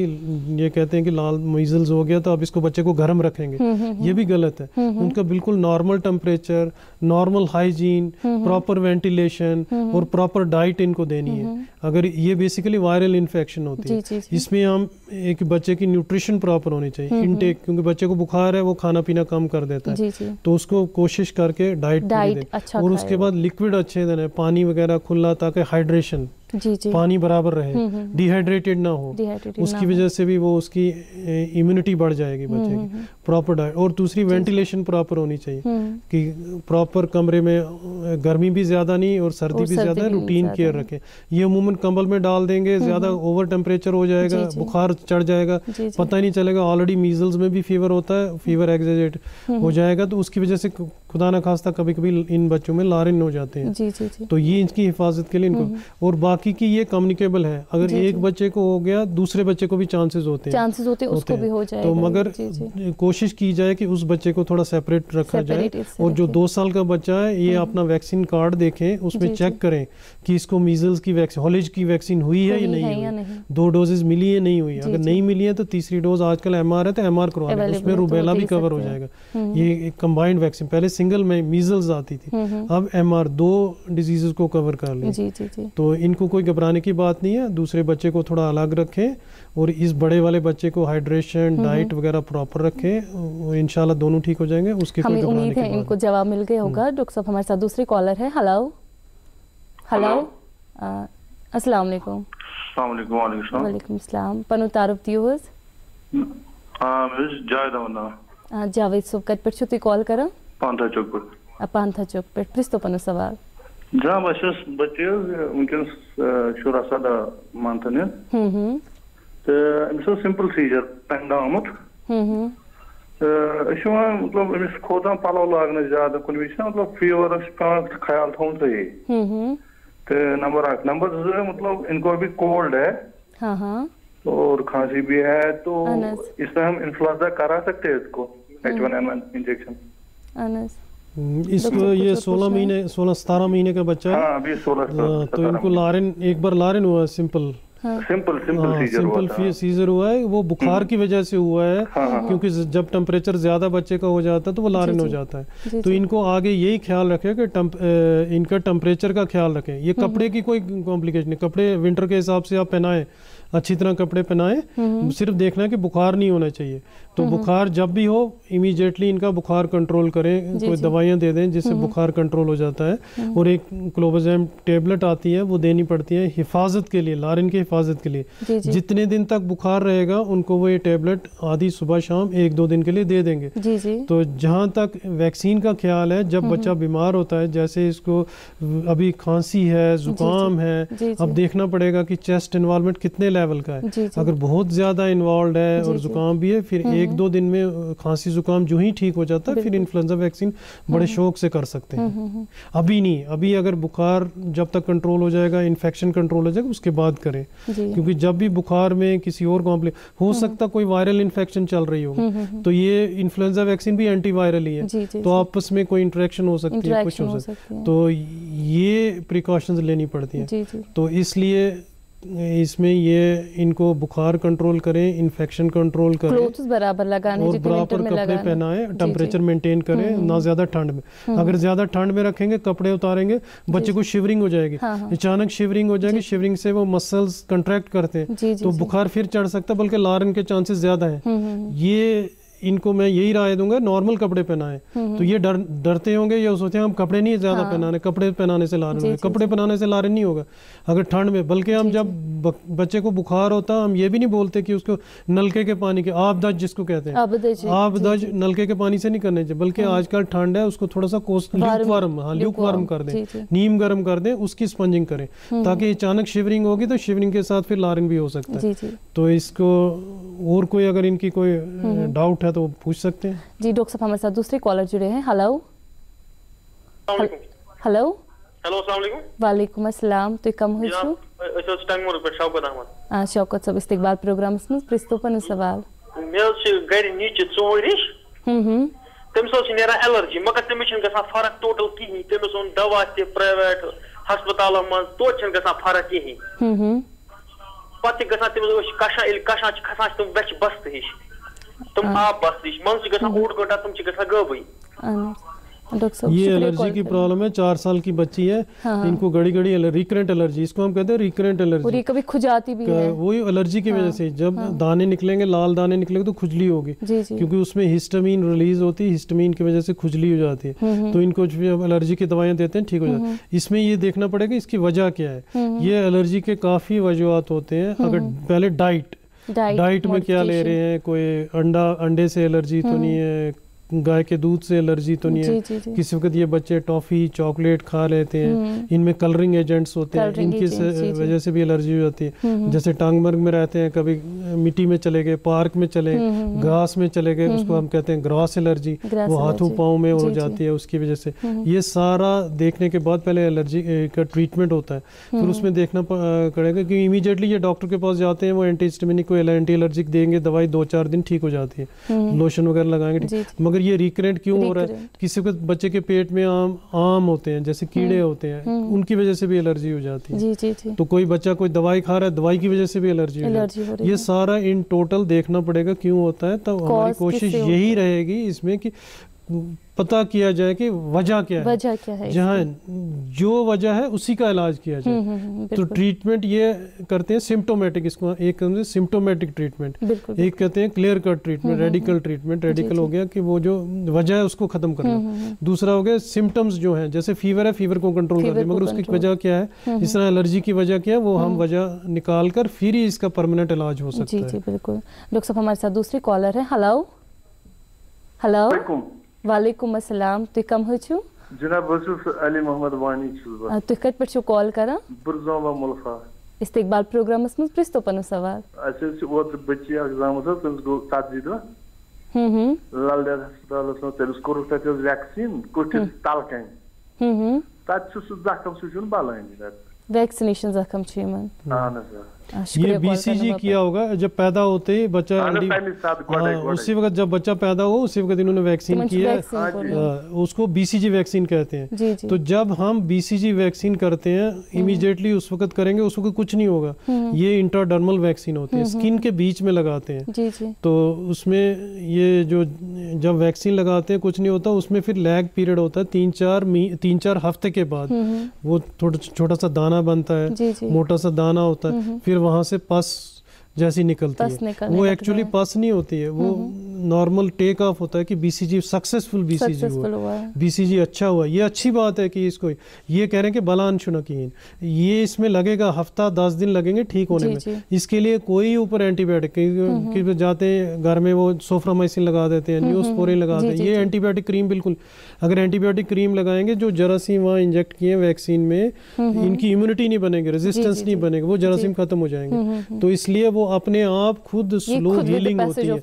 Speaker 2: ये कहते हैं कि लाल मीजल्स हो गया तो अब इसको बच्चे को गर्म रखेंगे। ये भी गलत है। उनका बिल्कुल normal temperature normal hygiene proper ventilation और प्रॉपर डाइट इनको देनी है। अगर ये बेसिकली वायरल इन्फेक्शन होती है इसमें हम एक बच्चे की न्यूट्रिशन प्रॉपर होनी चाहिए इनटेक क्योंकि बच्चे को बुखार है वो खाना पीना कम कर देता है। तो उसको कोशिश करके डाइट, डाइट अच्छा और उसके बाद लिक्विड अच्छे देना है पानी वगैरह खुला ताकि हाइड्रेशन जी जी। पानी बराबर रहे डिहाइड्रेटेड हम्म, हम्म। ना हो। उसकी वजह से भी वो उसकी इम्यूनिटी बढ़ जाएगी बच्चे की। प्रॉपर डाइट और दूसरी वेंटिलेशन प्रॉपर होनी चाहिए हम्म। कि प्रॉपर कमरे में गर्मी भी ज़्यादा नहीं और सर्दी भी ज़्यादा रूटीन केयर रखें। ये अमूमन कंबल में डाल देंगे ज़्यादा ओवर टेम्परेचर हो जाएगा बुखार चढ़ जाएगा पता ही नहीं चलेगा ऑलरेडी मीजल्स में भी फीवर होता है फीवर एग्जेजेट हो जाएगा तो उसकी वजह से खुदा न खास्ता कभी कभी इन बच्चों में लारिन हो जाते हैं। जी, जी, जी. तो ये इनकी हिफाजत के लिए इनको और बाकी की ये कम्युनिकेबल है। अगर जी, एक जी. बच्चे को हो गया दूसरे बच्चे को भी चांसेस होते हैं।
Speaker 1: चांसेस होते हैं उसको भी हो जाएगा।
Speaker 2: तो मगर कोशिश की जाए कि उस बच्चे को थोड़ा सेपरेट रखा जाए और जो दो साल का बच्चा है ये हम्म। अपना वैक्सीन कार्ड देखें उसमें चेक करें कि इसको मीजल्स की वैक्सीन हॉलेज की वैक्सीन हुई है या नहीं दो डोजेज मिली है नहीं हुई। अगर नहीं मिली है तो तीसरी डोज आजकल एम है तो एम आर करवा उसमें रूबेला भी कवर हो जाएगा। हम्म। ये कंबाइंड वैक्सीन पहले सिंगल में मीजल्स आती थी। हम्म, अब एमआर दो डिजीजेस को कवर कर ले। तो इनको कोई घबराने की बात नहीं है। दूसरे बच्चे को थोड़ा अलग रखें और इस बड़े वाले बच्चे को हाइड्रेशन डाइट वगैरह प्रॉपर रखें इंशाल्लाह दोनों ठीक हो जाएँगे। उसके
Speaker 1: हमें उम्मीद है इनको जवाब मिल गया होगा। हम्म। डॉक्टर साहब हमारे साथ दूसरी कॉलर है। हेलो हेलो अस्सलाम वालेकुम। वालेकुम अस्सलाम। पनु तारुफ दियोस जावेद सोब कट पर छुती कॉल करा।
Speaker 13: पांथा चौक
Speaker 1: पर पांथा चौक पर प्रिस्तो पनु सवाल
Speaker 13: जहाँ बस बच्चे वनकस शुरा सदा मंथन तो अमिस सिंपल सीजर पेंड आमुत मतलब अमिस खोतान पलव लागन ज़्यादा कुन विज मतलब फीवर पेवान ख्याल थोन सही तो नंबर अख नंबर दो मतलब इनको अभी कोल्ड है हाँ हाँ और खांसी भी है तो इसमें हम इन्फ्लुएंजा करा सकते हैं इसको H one N one injection
Speaker 2: इसको ये सोलह महीने सोलह सतारह महीने का बच्चा
Speaker 13: हाँ, अभी सोलह
Speaker 2: तो इनको लारिन एक बार लारिन हुआ simple.
Speaker 13: Simple simple seizure
Speaker 2: simple हुआ सीजर हुआ है वो बुखार हम्म। की वजह से हुआ है हाँ, हाँ, क्योंकि जब टेम्परेचर ज़्यादा बच्चे का हो जाता है तो वो लारिन हो जाता है। तो इनको आगे यही ख्याल रखें कि इनका टेम्परेचर का ख्याल रखें। ये हम्म। कपड़े की कोई कॉम्प्लिकेशन नहीं कपड़े विंटर के हिसाब से आप पहनाएँ अच्छी तरह कपड़े पहनाएँ हम्म। सिर्फ़ देखना कि बुखार नहीं होना चाहिए। तो हम्म। बुखार जब भी हो इमीडिएटली इनका बुखार कंट्रोल करें कोई दवाइयाँ दे दें जिससे हम्म। बुखार कंट्रोल हो जाता है। और एक क्लोबोजैम टेबलेट आती है वो देनी पड़ती है हिफाजत के लिए लारिन की हिफाजत के लिए। जितने दिन तक बुखार रहेगा उनको वो ये टेबलेट आधी सुबह शाम एक दो दिन के लिए दे देंगे। तो जहाँ तक वैक्सीन का ख्याल है जब बच्चा बीमार होता है जैसे इसको अभी खांसी है जुकाम है अब देखना पड़ेगा कि चेस्ट इन्वॉल्वमेंट कितने लेवल का है। अगर बहुत ज़्यादा इन्वॉल्व है और जुकाम भी है फिर एक दो दिन में खांसी जुकाम जो ही ठीक हो जाता है फिर इन्फ्लुएंजा वैक्सीन बड़े शौक से कर सकते हैं। अभी नहीं अभी अगर बुखार जब तक कंट्रोल हो जाएगा इन्फेक्शन कंट्रोल हो जाएगा उसके बाद करें। क्योंकि जब भी बुखार में किसी और कॉम्प्ले हो सकता कोई वायरल इन्फेक्शन चल रही होगी। तो ये इन्फ्लुएंजा वैक्सीन भी एंटीवायरल ही है। तो आपस में कोई इंटरेक्शन हो सकती है कुछ हो सकता है। तो ये प्रिकॉशंस लेनी पड़ती है। तो इसलिए इसमें ये इनको बुखार कंट्रोल करें इन्फेक्शन कंट्रोल करें
Speaker 1: बराबर लगाने
Speaker 2: और बराबर कपड़े पहनाएँ टेम्परेचर मेंटेन करें हम्म, ना हम्म। ज़्यादा ठंड में। हम्म। अगर ज़्यादा ठंड में रखेंगे कपड़े उतारेंगे बच्चे को शिवरिंग हो जाएगी। हाँ, हाँ। अचानक शिवरिंग हो जाएगी शिवरिंग से वो मसल्स कंट्रैक्ट करते हैं। तो बुखार फिर चढ़ सकता है बल्कि लारन के चांसेस ज़्यादा है। ये इनको मैं यही राय दूँगा नॉर्मल कपड़े पहनाए। हम्म, तो ये डर डरते होंगे या सोचते हैं हम कपड़े नहीं ज़्यादा हाँ। पहनाने कपड़े पहनाने से ला रहे कपड़े पहनाने से ला रहे नहीं होगा। अगर ठंड में बल्कि हम जब बच्चे को बुखार होता हम ये भी नहीं बोलते कि उसको नलके के पानी के आप दज जिसको कहते हैं। आप दज नलके के पानी से नहीं करने चाहिए बल्कि हाँ। आजकल ठंड है उसको थोड़ा सा कोस्ट ल्यूक वार्म हाँ ल्यूक वार्म कर दें। नीम गर्म कर दें उसकी स्पंजिंग करें। हम्म। ताकि अचानक शिवरिंग होगी तो शिवरिंग के साथ फिर लारिंग भी हो सकता है। तो इसको और कोई अगर इनकी कोई डाउट है तो पूछ सकते हैं।
Speaker 1: जी डॉक्टर साहब हमारे साथ दूसरे कॉलर जुड़े हैं। हेलो हेलो
Speaker 11: हेलो
Speaker 1: वालेकुम अस्सलाम। तो कम हुई छु
Speaker 11: शौकत अहमद।
Speaker 1: आ शौकत सब इस्तकबाल प्रोग्रामस मज प्रिस्तो पन सवाल।
Speaker 11: मे गर नीचे चोर। रिश हम्म। तमिस नेरान एलर्जी मगर तमिस गसान फ़र्क टोटल कहीं तमिस ओन दवा ते प्राइवेट हस्पताल मज तो गसान फ़र्क कहीं हम्म पत गसान तमिस कशा कशा खसान तुम बच बस्त हिश तुम आप बस मन गसान ओड गंटा तुम गसान गबई
Speaker 2: ये एलर्जी की प्रॉब्लम है चार साल की बच्ची है हाँ। इनको गड़ी गड़ी रिकरेंट एलर्जी इसको हम कहते हैं रिकरेंट एलर्जी
Speaker 1: और ये कभी खुजाती भी है।
Speaker 2: वही एलर्जी की हाँ। वजह से जब हाँ। दाने निकलेंगे लाल दाने निकलेंगे तो खुजली होगी। क्योंकि उसमें हिस्टामीन रिलीज़ होती है हिस्टामीन की वजह से खुजली हो जाती है। हम्म, हम्म। तो इनको एलर्जी की दवाइयाँ देते हैं ठीक हो जाती है। हम्म, इसमें ये देखना पड़ेगा इसकी वजह क्या है। ये एलर्जी के काफ़ी वजूहत होते हैं। अगर पहले डाइट डाइट में क्या ले रहे हैं? कोई अंडा अंडे से एलर्जी तो नहीं है? गाय के दूध से एलर्जी तो नहीं है। किसी वक्त ये बच्चे टॉफी चॉकलेट खा लेते हैं। हम्म। इनमें कलरिंग एजेंट्स होते हैं। इनकी वजह से भी एलर्जी हो जाती है। हम्म, हम्म। जैसे टांगमर्ग में रहते हैं कभी मिट्टी में चले गए पार्क में चले घास में चले गए उसको हम कहते हैं ग्रास एलर्जी। वो हाथों पाँव में हो जाती है उसकी वजह से। ये सारा देखने के बाद पहले एलर्जी का ट्रीटमेंट होता है। फिर उसमें देखना पड़ेगा कि इमीडिएटली ये डॉक्टर के पास जाते हैं वो एंटी हिस्टामिनिक को एंटी एलर्जिक देंगे दवाई दो चार दिन ठीक हो जाती है। लोशन वगैरह लगाएँगे मगर ये रिकरेंट क्यों हो रहा है? किसी को बच्चे के पेट में आम आम होते हैं जैसे कीड़े हम्म, होते हैं हम्म। उनकी वजह से भी एलर्जी हो जाती है। जी, जी, जी. तो कोई बच्चा कोई दवाई खा रहा है दवाई की वजह से भी एलर्जी हो जाती है ये सारा इन टोटल देखना पड़ेगा क्यों होता है तो हमारी कोशिश यही रहेगी इसमें कि पता किया जाए कि वजह क्या है।
Speaker 1: वजह क्या है
Speaker 2: जहाँ जो वजह है उसी का इलाज किया जाए। हम्म, हम्म, हम्म, तो ट्रीटमेंट ये करते हैं सिम्टोमेटिक इसको एक कहते हैं सिम्टोमेटिक ट्रीटमेंट एक कहते हैं clear cut treatment radical treatment radical हो गया कि वो जो वजह है उसको खत्म करना। दूसरा हो गया सिम्टम्स जो है जैसे फीवर है फीवर को कंट्रोल करते हैं मगर उसकी वजह क्या है? इस तरह एलर्जी की वजह क्या है वो हम वजह निकाल कर फिर ही इसका परमानेंट इलाज हो सकता है।
Speaker 1: बिल्कुल। डॉक्टर साहब हमारे साथ दूसरी कॉलर है। हेलो हेलो वालेकुम अस्सलाम। तुम कम हो छु
Speaker 13: जनाब बस अली मोहम्मद वानी छु
Speaker 1: तुम कत पे छु कॉल करा?
Speaker 13: बुरजामा मुल्फा।
Speaker 1: इस्तकबाल प्रोग्रामस मस प्रिस्तो पनो सवाल।
Speaker 13: असे ओत बच्ची एग्ज़ाम था तम गो 7 दो। लाल देद हस्पतालस मज तेलिस कोरुक तत वैक्सीन कुठिस तल कन तत सु जखम सु बलानी
Speaker 1: वैक्सीनेशन जख्म
Speaker 2: ये बीसीजी किया होगा जब पैदा होते ही बच्चा हाँ, उसी वक्त जब बच्चा पैदा हो उसी वक्त इन्होंने वैक्सीन किया उसको बीसीजी वैक्सीन कहते हैं। तो जब हम बीसीजी वैक्सीन करते हैं इमीडिएटली हम्म। उस वक्त करेंगे उस वक्त कुछ नहीं होगा। हम्म। ये इंटरडर्मल वैक्सीन होती है। स्किन हम्म, के बीच में लगाते हैं। तो उसमें ये जो जब वैक्सीन लगाते हैं कुछ नहीं होता उसमें फिर लैग पीरियड होता है। तीन चार तीन चार हफ़्ते के बाद वो थोड़ा छोटा सा दाना बनता है। मोटा सा दाना होता है। फिर वहाँ से पस जैसी निकलती है। वो एक्चुअली पस नहीं होती है। वो नॉर्मल टेक ऑफ़ होता है कि बीसीजी सक्सेसफुल बीसीजी हुआ। बीसीजी अच्छा हुआ। ये अच्छी बात है कि इसको ये कह रहे हैं कि बलान शुनकीन। ये इसमें लगेगा हफ़्ता दस दिन लगेंगे ठीक होने जी, में। जी. इसके लिए कोई ऊपर एंटीबायोटिक जाते हैं घर में वो सोफ्रामाइसिन लगा देते हैं न्यूज़ लगा देते हैं। ये एंटीबायोटिक क्रीम बिल्कुल अगर एंटीबायोटिक क्रीम लगाएँगे जो जरासीम वहाँ इंजेक्ट किए वैक्सीन में इनकी इम्यूनिटी नहीं बनेगी रेजिस्टेंस नहीं बनेगा वो जरासीम खत्म हो जाएँगे। तो इसलिए वो अपने आप खुद स्लो हीलिंग होती है।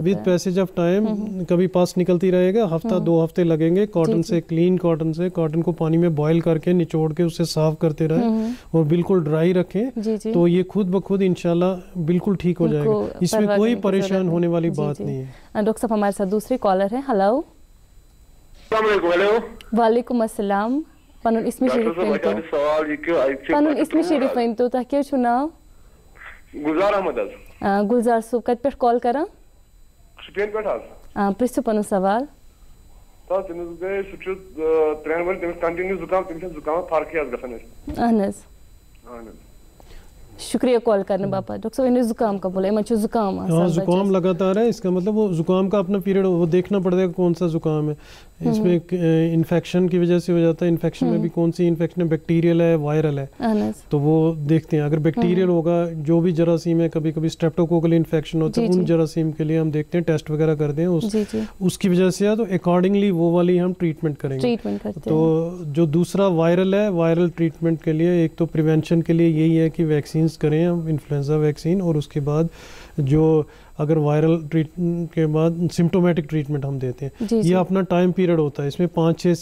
Speaker 2: विद पैसेज ऑफ़ टाइम कभी पास निकलती रहेगा हफ़्ता हम्म। दो हफ़्ते लगेंगे कॉटन से क्लीन कॉटन से कॉटन को पानी में बॉयल करके निचोड़ के उसे साफ़ करते रहे। और बिल्कुल ड्राई रखें तो ये खुद ब खुद इनशाला बिल्कुल ठीक हो जाएगा। इसमें कोई परेशान होने वाली बात नहीं है।
Speaker 1: डॉक्टर साहब हमारे साथ दूसरे कॉलर है। हेलो वालेकुम अस्सलाम पनुन इसमें शरीफ पनुन इसमें शरीफ तो तह क्या नाव
Speaker 13: गुलजार अहमद
Speaker 1: गुलजार सूब कत पे कॉल करा
Speaker 13: शुपियन पे
Speaker 1: प्रिसु पन सवाल
Speaker 13: तो तमिस गए सु त्रेन वन तमिस कंटिन्यू जुकाम तमिस जुकाम फ़र्क गसन
Speaker 1: अहन अहन शुक्रिया कॉल करने बापा डॉक्टर साहब इन्हें जुकाम का बोला इमन जुकाम
Speaker 2: हाँ जुकाम लगातार है इसका मतलब वो जुकाम का अपना पीरियड वो देखना पड़ेगा कौन सा जुकाम है। इसमें इन्फेक्शन की वजह से हो जाता है। इन्फेक्शन में भी कौन सी इन्फेक्शन है? बैक्टीरियल है वायरल है। तो वो देखते हैं। अगर बैक्टीरियल होगा जो भी जरासीम है कभी कभी स्ट्रेप्टोकोकल इन्फेक्शन होता है उन जरासीम के लिए हम देखते हैं टेस्ट वगैरह करते हैं। उस उसकी वजह से तो अकॉर्डिंगली वो वाली हम ट्रीटमेंट करेंगे। तो जो दूसरा वायरल है वायरल ट्रीटमेंट के लिए एक तो प्रिवेंशन के लिए यही है कि वैक्सीन करें हम इन्फ्लुएंजा वैक्सीन और उसके बाद जो अगर वायरल ट्रीट के बाद सिम्टोमेटिक ट्रीटमेंट हम देते हैं। जी, ये जी. अपना टाइम पीरियड होता है। इसमें पाँच छः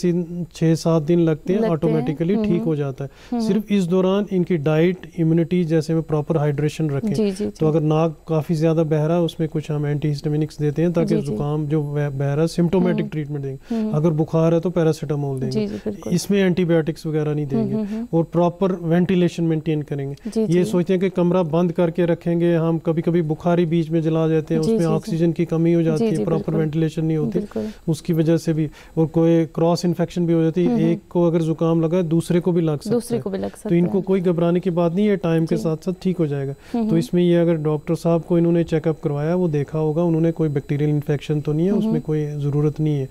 Speaker 2: छः सात दिन लगते हैं ऑटोमेटिकली ठीक हम्म, हो जाता है। हम्म। सिर्फ़ इस दौरान इनकी डाइट इम्यूनिटी जैसे में प्रॉपर हाइड्रेशन रखें। जी, जी, तो अगर नाक काफ़ी ज़्यादा बहरा है उसमें कुछ हम एंटी हिस्टामिनिक्स देते हैं ताकि जुकाम जो। बहरा है सिम्टोमेटिक ट्रीटमेंट देंगे। अगर बुखार है तो पैरासीटामोल देंगे। इसमें एंटीबायोटिक्स वगैरह नहीं देंगे। और प्रॉपर वेंटिलेशन मेंटेन करेंगे। ये सोचते हैं कि कमरा बंद करके रखेंगे। हम कभी कभी बुखारी बीच में जला जाते हैं उसमें ऑक्सीजन की कमी हो जाती है प्रॉपर वेंटिलेशन नहीं होती। उसकी वजह से भी और कोई क्रॉस इन्फेक्शन भी हो जाती है हम्म, हम्म। एक को अगर जुकाम लगा दूसरे को भी लग सकता है। तो इनको कोई घबराने की बात नहीं है टाइम के साथ साथ ठीक हो जाएगा। हम्म, तो इसमें ये अगर डॉक्टर साहब को इन्होंने चेकअप करवाया वो देखा होगा उन्होंने कोई बैक्टीरियल इन्फेक्शन तो नहीं है उसमें कोई ज़रूरत नहीं है।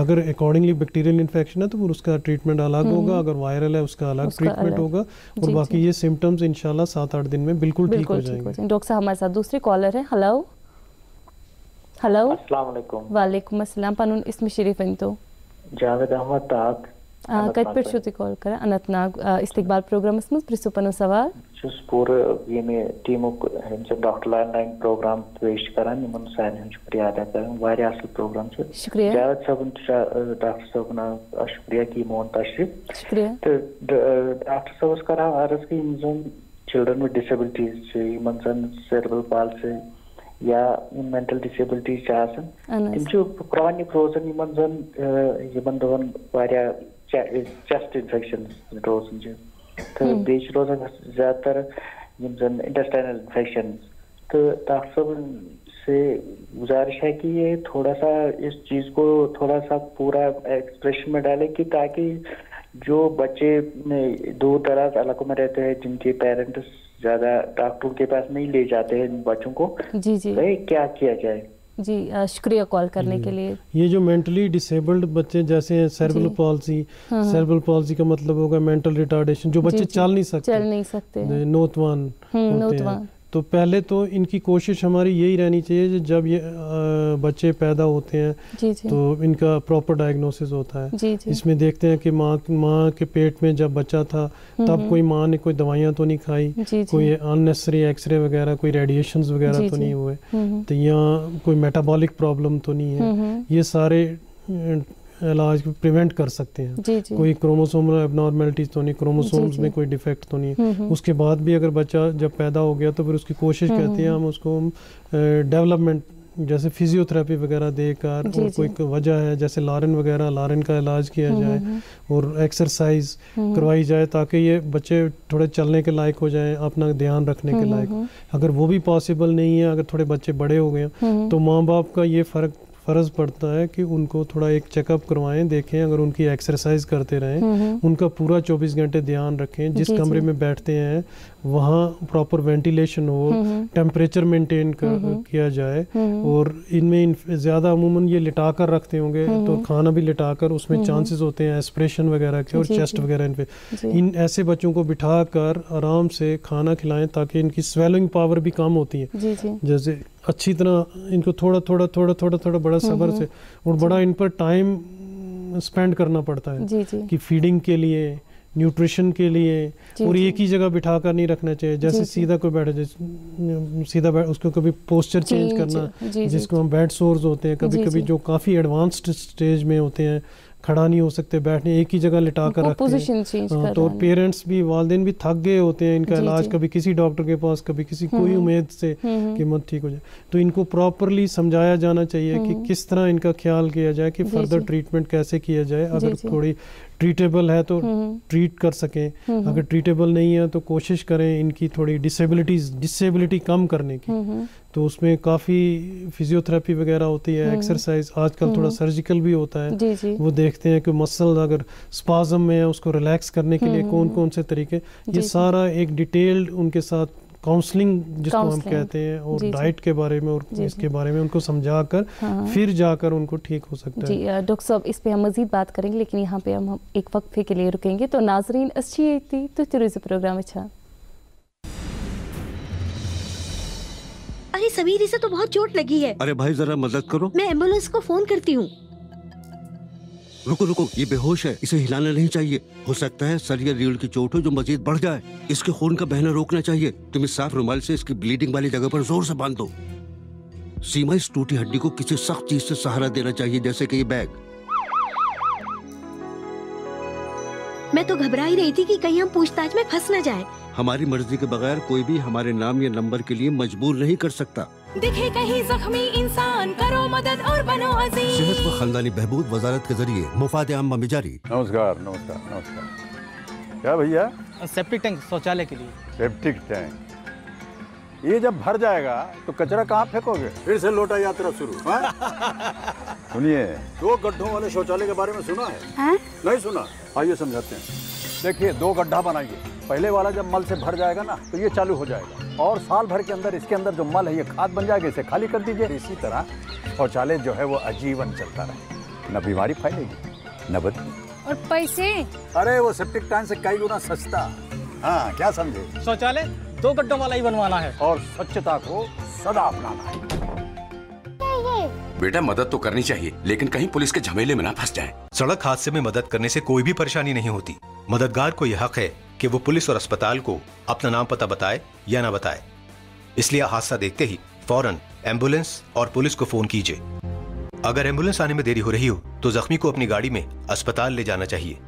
Speaker 2: अगर अकॉर्डिंगली बैक्टीरियल इन्फेक्शन है तो फिर उसका ट्रीटमेंट अलग होगा अगर वायरल है उसका अलग ट्रीटमेंट होगा और बाकी ये सिम्टम्स इनशाला सात आठ दिन में बिल्कुल ठीक हो जाएँगे।
Speaker 1: डॉक्टर साहब हमारे साथ दूसरे कॉलर है। हेलो हेलो
Speaker 14: अस्सलाम वालेकुम
Speaker 1: वालेकुम अस्सलाम पनुन इसमें शरीफ तो
Speaker 14: जावेद अहमद ताक
Speaker 1: कत पे शुति कॉल कर अनंतनाग इस्तिकबाल प्रोग्रामस मस प्रिसु पनु सवाल
Speaker 14: छुस पूरे ये टीमो हम डॉक्टर लाइन लाइन प्रोग्राम पेश करान यमन सान हन शुक्रिया अदा करन वारिया असल प्रोग्राम छ
Speaker 1: शुक्रिया
Speaker 14: जावेद साहब डॉक्टर साहब ना शुक्रिया की मोन तशरीफ़
Speaker 1: शुक्रिया
Speaker 14: तो डॉक्टर साहब करा अर्ज़ की इन चिल्ड्रन विद डिसेबिलिटीज या मेंटल डिसेबिलिटीज तम क्रॉनिक रोजन यमन दोन चेस्ट इन्फेक्शन रोजन तो यम जन इंटेस्टाइनल तो डॉक्टर साहब से गुजारिश है कि ये थोड़ा सा इस चीज़ को थोड़ा सा पूरा एक्सप्रेशन में डाले कि ताकि जो बच्चे दूर दराज इलाकों में रहते हैं जिनके पेरेंट्स ज़्यादा डॉक्टरों के पास नहीं ले जाते हैं बच्चों को।
Speaker 1: जी जी।
Speaker 14: भाई क्या किया जाए?
Speaker 1: जी शुक्रिया कॉल करने के लिए।
Speaker 2: ये जो मेंटली डिसेबल्ड बच्चे जैसे सेरेब्रल पॉलिसी सेरेब्रल पॉलिसी का मतलब होगा मेंटल रिटार्डेशन जो बच्चे चल नहीं सकते।
Speaker 1: चल नहीं सकते।
Speaker 2: नोतवान
Speaker 1: हम्म, नोतवान।
Speaker 2: तो पहले तो इनकी कोशिश हमारी यही रहनी चाहिए जब ये बच्चे पैदा होते हैं जी जी। तो इनका प्रॉपर डायग्नोसिस होता है। जी जी। इसमें देखते हैं कि माँ माँ के पेट में जब बच्चा था हम्म, तब हम्म। कोई माँ ने कोई दवाइयाँ तो नहीं खाई कोई अननेसरी एक्सरे वगैरह कोई रेडिएशन वगैरह तो नहीं हुए। हम्म, तो यहाँ कोई मेटाबॉलिक प्रॉब्लम तो नहीं है। ये सारे इलाज प्रिवेंट कर सकते हैं। जी जी। कोई क्रोमोसोमल एबनॉर्मेलिटीज तो नहीं क्रोमोसोम्स में कोई डिफेक्ट तो नहीं हम्म, हम्म। उसके बाद भी अगर बच्चा जब पैदा हो गया तो फिर उसकी कोशिश हम्म, कहते हैं हम उसको डेवलपमेंट जैसे फिजियोथेरेपी वगैरह देकर और कोई वजह है जैसे लारन वगैरह लारन का इलाज किया जाए और एक्सरसाइज करवाई जाए ताकि ये बच्चे थोड़े चलने के लायक हो जाए अपना ध्यान रखने के लायक। अगर वो भी पॉसिबल नहीं है अगर थोड़े बच्चे बड़े हो गए तो माँ बाप का ये फ़र्क फ़र्ज़ पड़ता है कि उनको थोड़ा एक चेकअप करवाएँ देखें अगर उनकी एक्सरसाइज करते रहें हम्म, हम्म। उनका पूरा 24 घंटे ध्यान रखें जिस कमरे में बैठते हैं वहाँ प्रॉपर वेंटिलेशन हो टेम्परेचर मेंटेन किया जाए और इनमें ज़्यादा अमूमन ये लिटा कर रखते होंगे तो खाना भी लिटा कर उसमें चांसेस होते हैं एस्प्रेशन वगैरह के और चेस्ट वगैरह इन पे। इन ऐसे बच्चों को बिठा कर आराम से खाना खिलाएँ ताकि इनकी स्वेलिंग पावर भी कम होती है। जैसे अच्छी तरह इनको थोड़ा थोड़ा थोड़ा थोड़ा थोड़ा बड़ा सबर से और बड़ा इन पर टाइम स्पेंड करना पड़ता है जी जी। कि फीडिंग के लिए न्यूट्रिशन के लिए और एक ही जगह बिठा कर नहीं रखना चाहिए। जैसे सीधा कोई बैठे सीधा बैठ उसको कभी पोस्चर चेंज करना जिसको हम बेड सोर्स होते हैं कभी कभी जो। काफ़ी एडवांस्ड स्टेज में होते हैं खड़ा नहीं हो सकते बैठने एक ही जगह लिटा कर रखते हैं। हाँ, तो पेरेंट्स भी वालदेन भी थक गए होते हैं इनका इलाज कभी किसी डॉक्टर के पास कभी किसी कोई हम्म, उम्मीद से हम्म, हम्म। कि मत ठीक हो जाए। तो इनको प्रॉपरली समझाया जाना चाहिए कि किस तरह इनका ख्याल किया जाए कि फर्दर ट्रीटमेंट कैसे किया जाए। अगर थोड़ी ट्रीटेबल है तो ट्रीट कर सकें। अगर ट्रीटेबल नहीं है तो कोशिश करें इनकी थोड़ी डिसेबिलिटीज डिसेबिलिटी कम करने की। तो उसमें काफ़ी फिजियोथेरेपी वगैरह होती है एक्सरसाइज आजकल थोड़ा सर्जिकल भी होता है। जी जी। वो देखते हैं कि मसल अगर स्पाजम में है उसको रिलैक्स करने के लिए कौन कौन से तरीके। ये सारा एक डिटेल्ड उनके साथ काउंसलिंग जिसको हम कहते हैं और डाइट के बारे में और जी, इसके बारे में उनको समझा कर हाँ। फिर जाकर उनको ठीक हो सकता
Speaker 1: जी, है। डॉक्टर साहब इस पे हम मजीद बात करेंगे लेकिन यहाँ पे हम एक वक्त के लिए रुकेंगे। तो नाजरीन अच्छी थी तो प्रोग्राम अच्छा।
Speaker 15: अरे समीर इसे तो बहुत चोट लगी है।
Speaker 16: अरे भाई जरा मदद करो।
Speaker 15: मैं एंबुलेंस को फ़ोन करती हूँ।
Speaker 16: रुको रुको ये बेहोश है। इसे हिलाना नहीं चाहिए। हो सकता है सर या रीढ़ की चोट हो जो मजीद बढ़ जाए। इसके खून का बहना रोकना चाहिए। तुम इस साफ़ रुमाल से इसकी ब्लीडिंग वाली जगह पर ज़ोर से बाँध दो। सीमा इस टूटी हड्डी को किसी सख्त चीज़ से सहारा देना चाहिए जैसे कि ये बैग।
Speaker 15: मैं तो घबरा ही रही थी कि कहीं हम पूछताछ में फंस न जाए।
Speaker 16: हमारी मर्ज़ी के बगैर कोई भी हमारे नाम या नंबर के लिए मजबूर नहीं कर सकता।
Speaker 17: दिखे कहीं जख्मी इंसान करो मदद और बनो अज़ीज़।
Speaker 16: सेहत व खानदानी बहबूद वजारत के ज़रिए मुफाद आम में जारी।
Speaker 7: नमस्कार नमस्कार नमस्कार। क्या भैया?
Speaker 8: सेप्टिक टैंक शौचालय के लिए।
Speaker 7: Septic tank. ये जब भर जाएगा तो कचरा कहाँ फेंकोगे?
Speaker 16: फिर से लोटा यात्रा शुरू हाँ? <laughs>
Speaker 7: सुनिए।
Speaker 16: दो गड्ढों वाले शौचालय के बारे में सुना है?
Speaker 15: हा?
Speaker 16: नहीं सुना।
Speaker 7: आइए समझाते हैं। देखिए दो गड्ढा बनाइए। पहले वाला जब मल से भर जाएगा ना तो ये चालू हो जाएगा। और साल भर के अंदर इसके अंदर जो मल है ये खाद बन जाएगा इसे खाली कर दीजिए। इसी तरह शौचालय जो है वो आजीवन चलता रहे। न बीमारी फैलेगी न बदली
Speaker 15: और पैसे?
Speaker 7: अरे वो सेप्टिक टैंक से कई गुना सस्ता। हाँ क्या समझे?
Speaker 8: शौचालय दो गड्ढों वाला ही बनवाना है।
Speaker 7: और स्वच्छता को सदा अपनाना है।
Speaker 9: बेटा, मदद तो करनी चाहिए, लेकिन कहीं पुलिस के झमेले में ना फंस जाए।
Speaker 18: सड़क हादसे में मदद करने से कोई भी परेशानी नहीं होती। मददगार को यह हक है कि वो पुलिस और अस्पताल को अपना नाम पता बताए या ना बताए। इसलिए हादसा देखते ही फ़ौरन एंबुलेंस और पुलिस को फ़ोन कीजिए। अगर एंबुलेंस आने में देरी हो रही हो तो जख्मी को अपनी गाड़ी में अस्पताल ले जाना चाहिए।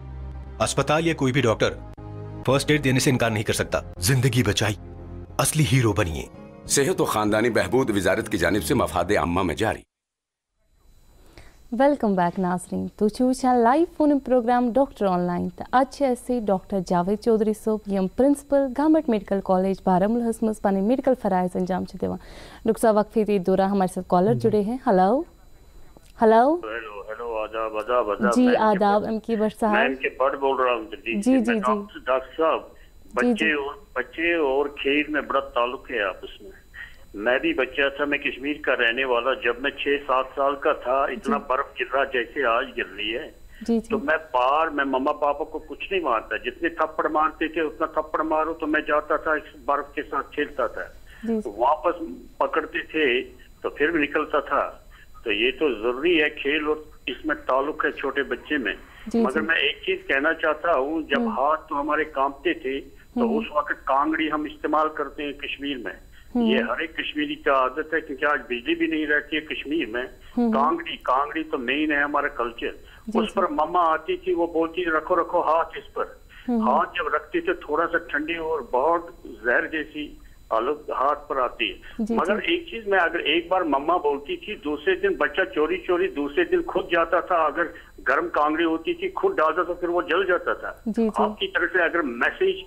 Speaker 18: अस्पताल या कोई भी डॉक्टर फ़र्स्ट एड देने से इनकार नहीं कर सकता। ज़िंदगी बचाई, असली हीरो बनिए।
Speaker 9: सेहत और खानदानी बहबूद वजारत की जानब से मफाद अम्मा में जारी।
Speaker 1: वेलकम बैक नाजरीन। तो चूचा live phone program doctor online. तो अच्छे ऐसे डॉक्टर जावेद चौधरी सोब यम principal government medical college Baramulla मज पे मेडिकल फराइज अंजाम दिवान डॉक्टर साहब वक्फे के दौरान हमारे साथ कॉलर जुड़े हैं। हेलो। हेलो। जी आदाब एम की बट साहब
Speaker 19: हूँ।
Speaker 1: जी जी जी।
Speaker 19: डॉक्टर साहब बच्चे और बच्चे और खेल में बड़ा ताल्लुक है आपस में मैं भी बच्चा था मैं कश्मीर का रहने वाला जब मैं छह सात साल का था इतना बर्फ़ गिर रहा जैसे आज गिर रही है।
Speaker 1: जी जी।
Speaker 19: तो मैं बाहर मैं मम्मा पापा को कुछ नहीं मारता जितने थप्पड़ मारते थे उतना थप्पड़ मारो तो मैं जाता था इस बर्फ़ के साथ खेलता था। तो वापस पकड़ते थे तो फिर भी निकलता था। तो ये तो ज़रूरी है खेल और इसमें ताल्लुक है छोटे बच्चे में। मगर मैं एक चीज़ कहना चाहता हूँ जब हम्म। हाथ तो हमारे कांपते थे तो हम्म। उस वक्त कांगड़ी हम इस्तेमाल करते हैं कश्मीर में। हम्म। ये हर एक कश्मीरी का आदत है क्योंकि आज बिजली भी नहीं रहती है कश्मीर में। कांगड़ी कांगड़ी तो मेन है हमारा कल्चर उस पर मम्मा आती थी वो बोलती रखो रखो हाथ इस पर। हाथ जब रखते थे थोड़ा सा ठंडी और बहुत जहर जैसी आलू हाथ पर आती है। मगर एक चीज़ मैं अगर एक बार मम्मा बोलती थी दूसरे दिन बच्चा चोरी चोरी दूसरे दिन खुद जाता था अगर गर्म कांगड़ी होती थी खुद डालता था फिर वो जल जाता था। आपकी तरफ़ से अगर मैसेज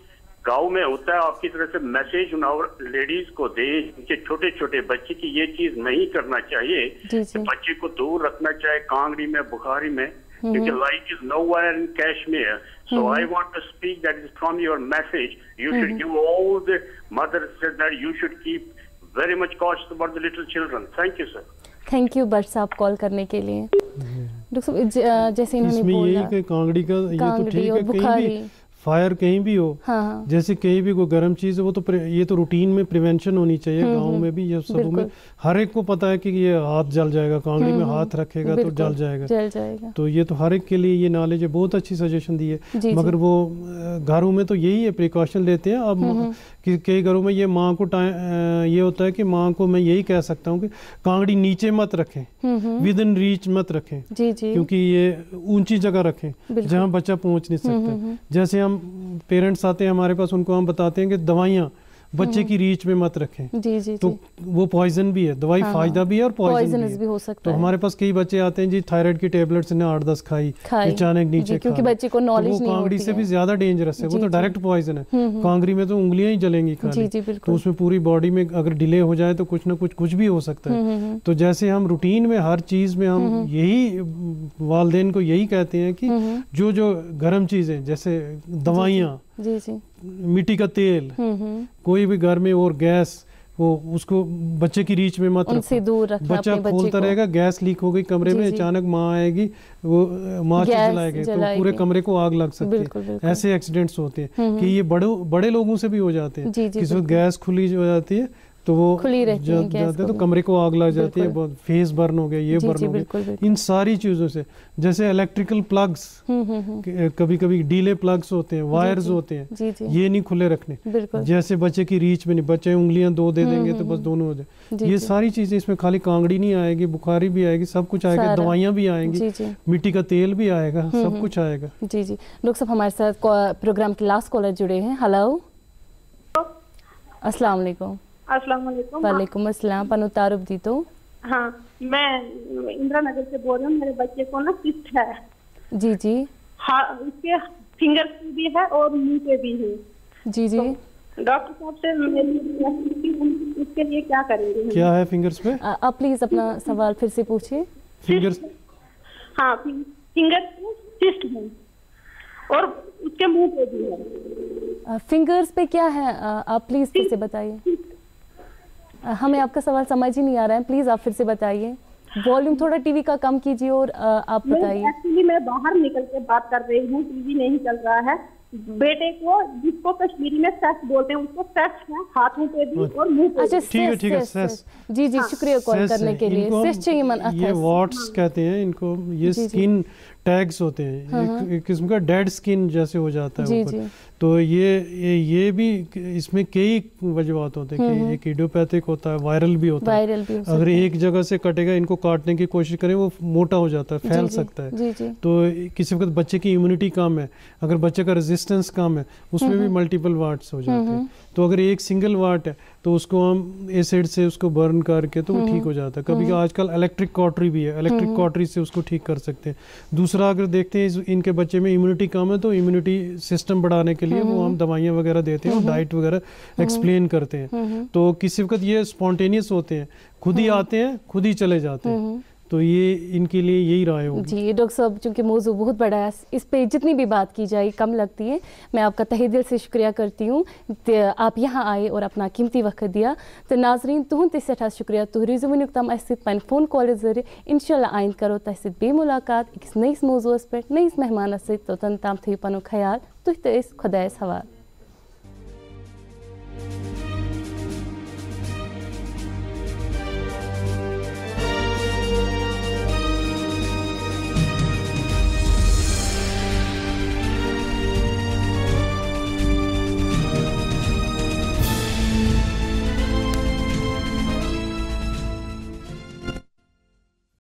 Speaker 19: गाँव में होता है आपकी तरह से मैसेज उन्हें लेडीज़ को दे उनके छोटे छोटे बच्चे की ये चीज़ नहीं करना चाहिए तो बच्चे को दूर रखना चाहिए कांगड़ी में बुखारी में हम्म। क्योंकि life is no wire in cash में so I want to speak that is from your message you should give all the mother that you should keep very much cost about the little children thank you sir
Speaker 1: thank you but साहब call करने के लिए। हम्म। Doctor जैसे इन्होंने बोला
Speaker 2: कांगड़ी का ये तो ठीक है कहीं भी फायर कहीं भी हो हाँ, हाँ। जैसे कहीं भी कोई गर्म चीज़ है वो तो ये तो रूटीन में प्रिवेंशन होनी चाहिए गाँव हम्म, में भी या सब में। हर एक को पता है कि ये हाथ जल जाएगा कांगड़ी में हम्म, हाथ रखेगा तो जल जाएगा।
Speaker 1: जल जाएगा।
Speaker 2: तो ये तो हर एक के लिए ये नॉलेज है बहुत अच्छी सजेशन दी है। मगर वो घरों में तो यही है प्रिकॉशन लेते हैं। अब कई घरों में ये माँ को टाइम ये होता है कि माँ को मैं यही कह सकता हूँ कि कांगड़ी नीचे मत रखें। विद इन रीच मत रखें। जी जी। क्योंकि ये ऊँची जगह रखें जहाँ बच्चा पहुँच नहीं सकता। जैसे हम पेरेंट्स आते हैं हमारे पास उनको हम बताते हैं कि दवाइयाँ बच्चे की रीच में मत रखें।
Speaker 1: जी जी
Speaker 2: तो वो पॉइजन भी है दवाई हाँ, फ़ायदा भी है और पॉइजन भी,
Speaker 1: भी हो सकता
Speaker 2: तो
Speaker 1: है।
Speaker 2: हमारे पास कई बच्चे आते हैं जी थायराइड की टेबलेट्स ने आठ दस खाई अचानक नीचे
Speaker 1: क्योंकि बच्चे को नॉलेज
Speaker 2: तो नहीं कांगड़ी से भी ज़्यादा डेंजरस है। वो तो डायरेक्ट पॉइजन है। हम्म, हम्म। कांगड़ी में तो उंगलियाँ ही जलेंगी खाली। तो उसमें पूरी बॉडी में अगर डिले हो जाए तो कुछ ना कुछ कुछ भी हो सकता है। हम्म, तो जैसे हम रूटीन में हर चीज़ में हम यही वालदेन को यही कहते हैं कि जो जो गर्म चीज़ें जैसे दवाइयाँ
Speaker 1: जी जी।
Speaker 2: मिट्टी का तेल हम्म, हम्म। कोई भी घर में और गैस वो उसको बच्चे की रीच में मत
Speaker 1: उनसे दूर रखना
Speaker 2: बच्चा खोलता रहेगा गैस लीक हो गई कमरे में अचानक माँ आएगी वो माँ जलाएगी तो पूरे कमरे को आग लग सकती है। ऐसे एक्सीडेंट्स होते हैं हम्म, कि ये बड़े बड़े लोगों से भी हो जाते हैं किसी वक्त गैस खुली हो जाती है तो वो
Speaker 1: खुली रहती है
Speaker 2: जाते तो कमरे को आग लग जाती है बहुत फेस बर्न हो गया ये बर्न हो गया। इन सारी चीज़ों से जैसे इलेक्ट्रिकल प्लग्स हम्म, हम्म, हम्म। कभी कभी डीले प्लग्स होते हैं वायर्स होते हैं ये नहीं खुले रखने। जैसे बच्चे की रीच में नहीं बच्चे उंगलियाँ दो दे देंगे तो बस दोनों हो जाए। ये सारी चीज़ें इसमें खाली कांगड़ी नहीं आएगी बुखारी भी आएगी सब कुछ आएगा दवाइयाँ भी आएँगी मिट्टी का तेल भी आएगा सब कुछ आएगा।
Speaker 1: जी जी। लोग सब हमारे साथ प्रोग्राम के लास्ट कॉलर जुड़े हैं। हेलो अस्सलाम वालेकुम
Speaker 4: अस्सलाम
Speaker 1: पनु तारुफ दी तो।
Speaker 4: हाँ मैं इंदिरा नगर से बोल रही हूँ मेरे बच्चे को ना किस्त है।
Speaker 1: जी जी।
Speaker 4: हाँ उसके फिंगर पे भी है और मुँह पे भी है।
Speaker 1: जी जी।
Speaker 4: तो डॉक्टर साहब से उसके लिए क्या करेंगे
Speaker 2: क्या है फिंगर्स पे?
Speaker 1: आप प्लीज़ अपना सवाल फिर से पूछिए।
Speaker 2: फिंगर्स
Speaker 4: हाँ फिंगर पे सिस्ट है और उसके मुँह पे भी है।
Speaker 1: फिंगर्स पे क्या है? आप प्लीज़ फिर से बताइए। हमें आपका सवाल समझ ही नहीं आ रहा है। प्लीज़ आप फिर से बताइए। वॉल्यूम थोड़ा टीवी का कम कीजिए और आप बताइए।
Speaker 4: एक्चुअली मैं बाहर निकल के बात कर रही हूँ। टीवी नहीं चल रहा है। बेटे को जिसको कश्मीरी में सेस बोलते हैं उसको सेस है हाथों पे भी और मुँह पे
Speaker 1: अच्छा ठीक है ठीक है सेस जी जी हाँ। शुक्रिया कॉल करने के लिए। सेस चाहिए मन
Speaker 2: ये वॉट्स कहते हैं इनको ये स्किन टैग्स होते हैं हाँ, हाँ। एक किस्म का डेड स्किन जैसे हो जाता है ऊपर। तो ये ये भी इसमें कई वजूहत होते हैं कि हम्म, एक इडियोपैथिक होता है वायरल भी होता
Speaker 1: वायरल है भी
Speaker 2: अगर एक जगह से कटेगा इनको काटने की कोशिश करें वो मोटा हो जाता है फैल सकता है।
Speaker 1: जी जी।
Speaker 2: तो किसी वक्त बच्चे की इम्यूनिटी कम है अगर बच्चे का रेजिस्टेंस कम है उसमें भी मल्टीपल वार्ड्स हो जाते हैं। तो अगर एक सिंगल वाट है तो उसको हम एसिड से उसको बर्न करके तो वो ठीक हो जाता है। कभी आजकल इलेक्ट्रिक कॉटरी भी है। इलेक्ट्रिक कॉटरी से उसको ठीक कर सकते हैं। दूसरा अगर देखते हैं इनके बच्चे में इम्यूनिटी कम है तो इम्यूनिटी सिस्टम बढ़ाने के लिए वो हम दवाइयाँ वगैरह देते हैं डाइट वगैरह एक्सप्लेन करते हैं। तो किसी वक्त ये स्पॉन्टेनियस होते हैं। खुद ही आते हैं खुद ही चले जाते हैं। तो ये इनके लिए यही राय होगी।
Speaker 1: जी डॉक्टर साहब, चूँकि मौजू बहुत बड़ा है, इस पे जितनी भी बात की जाए, कम लगती है। मैं आपका तहे दिल से शुक्रिया करती हूँ। आप यहाँ आए और अपना कीमती वक्त दिया। तो नाजरीन तुहद ते सठा शुक्रिया। तुह रिजु वनुक तम पे फ़ोन कॉल ज़रिए इनशाला आइंद करो। तह बे मुलाकात अकिस नईस मौजूस पे नईस मेहमान सतन तम थो पन ख्याल। तुह तो खुदायस हवाल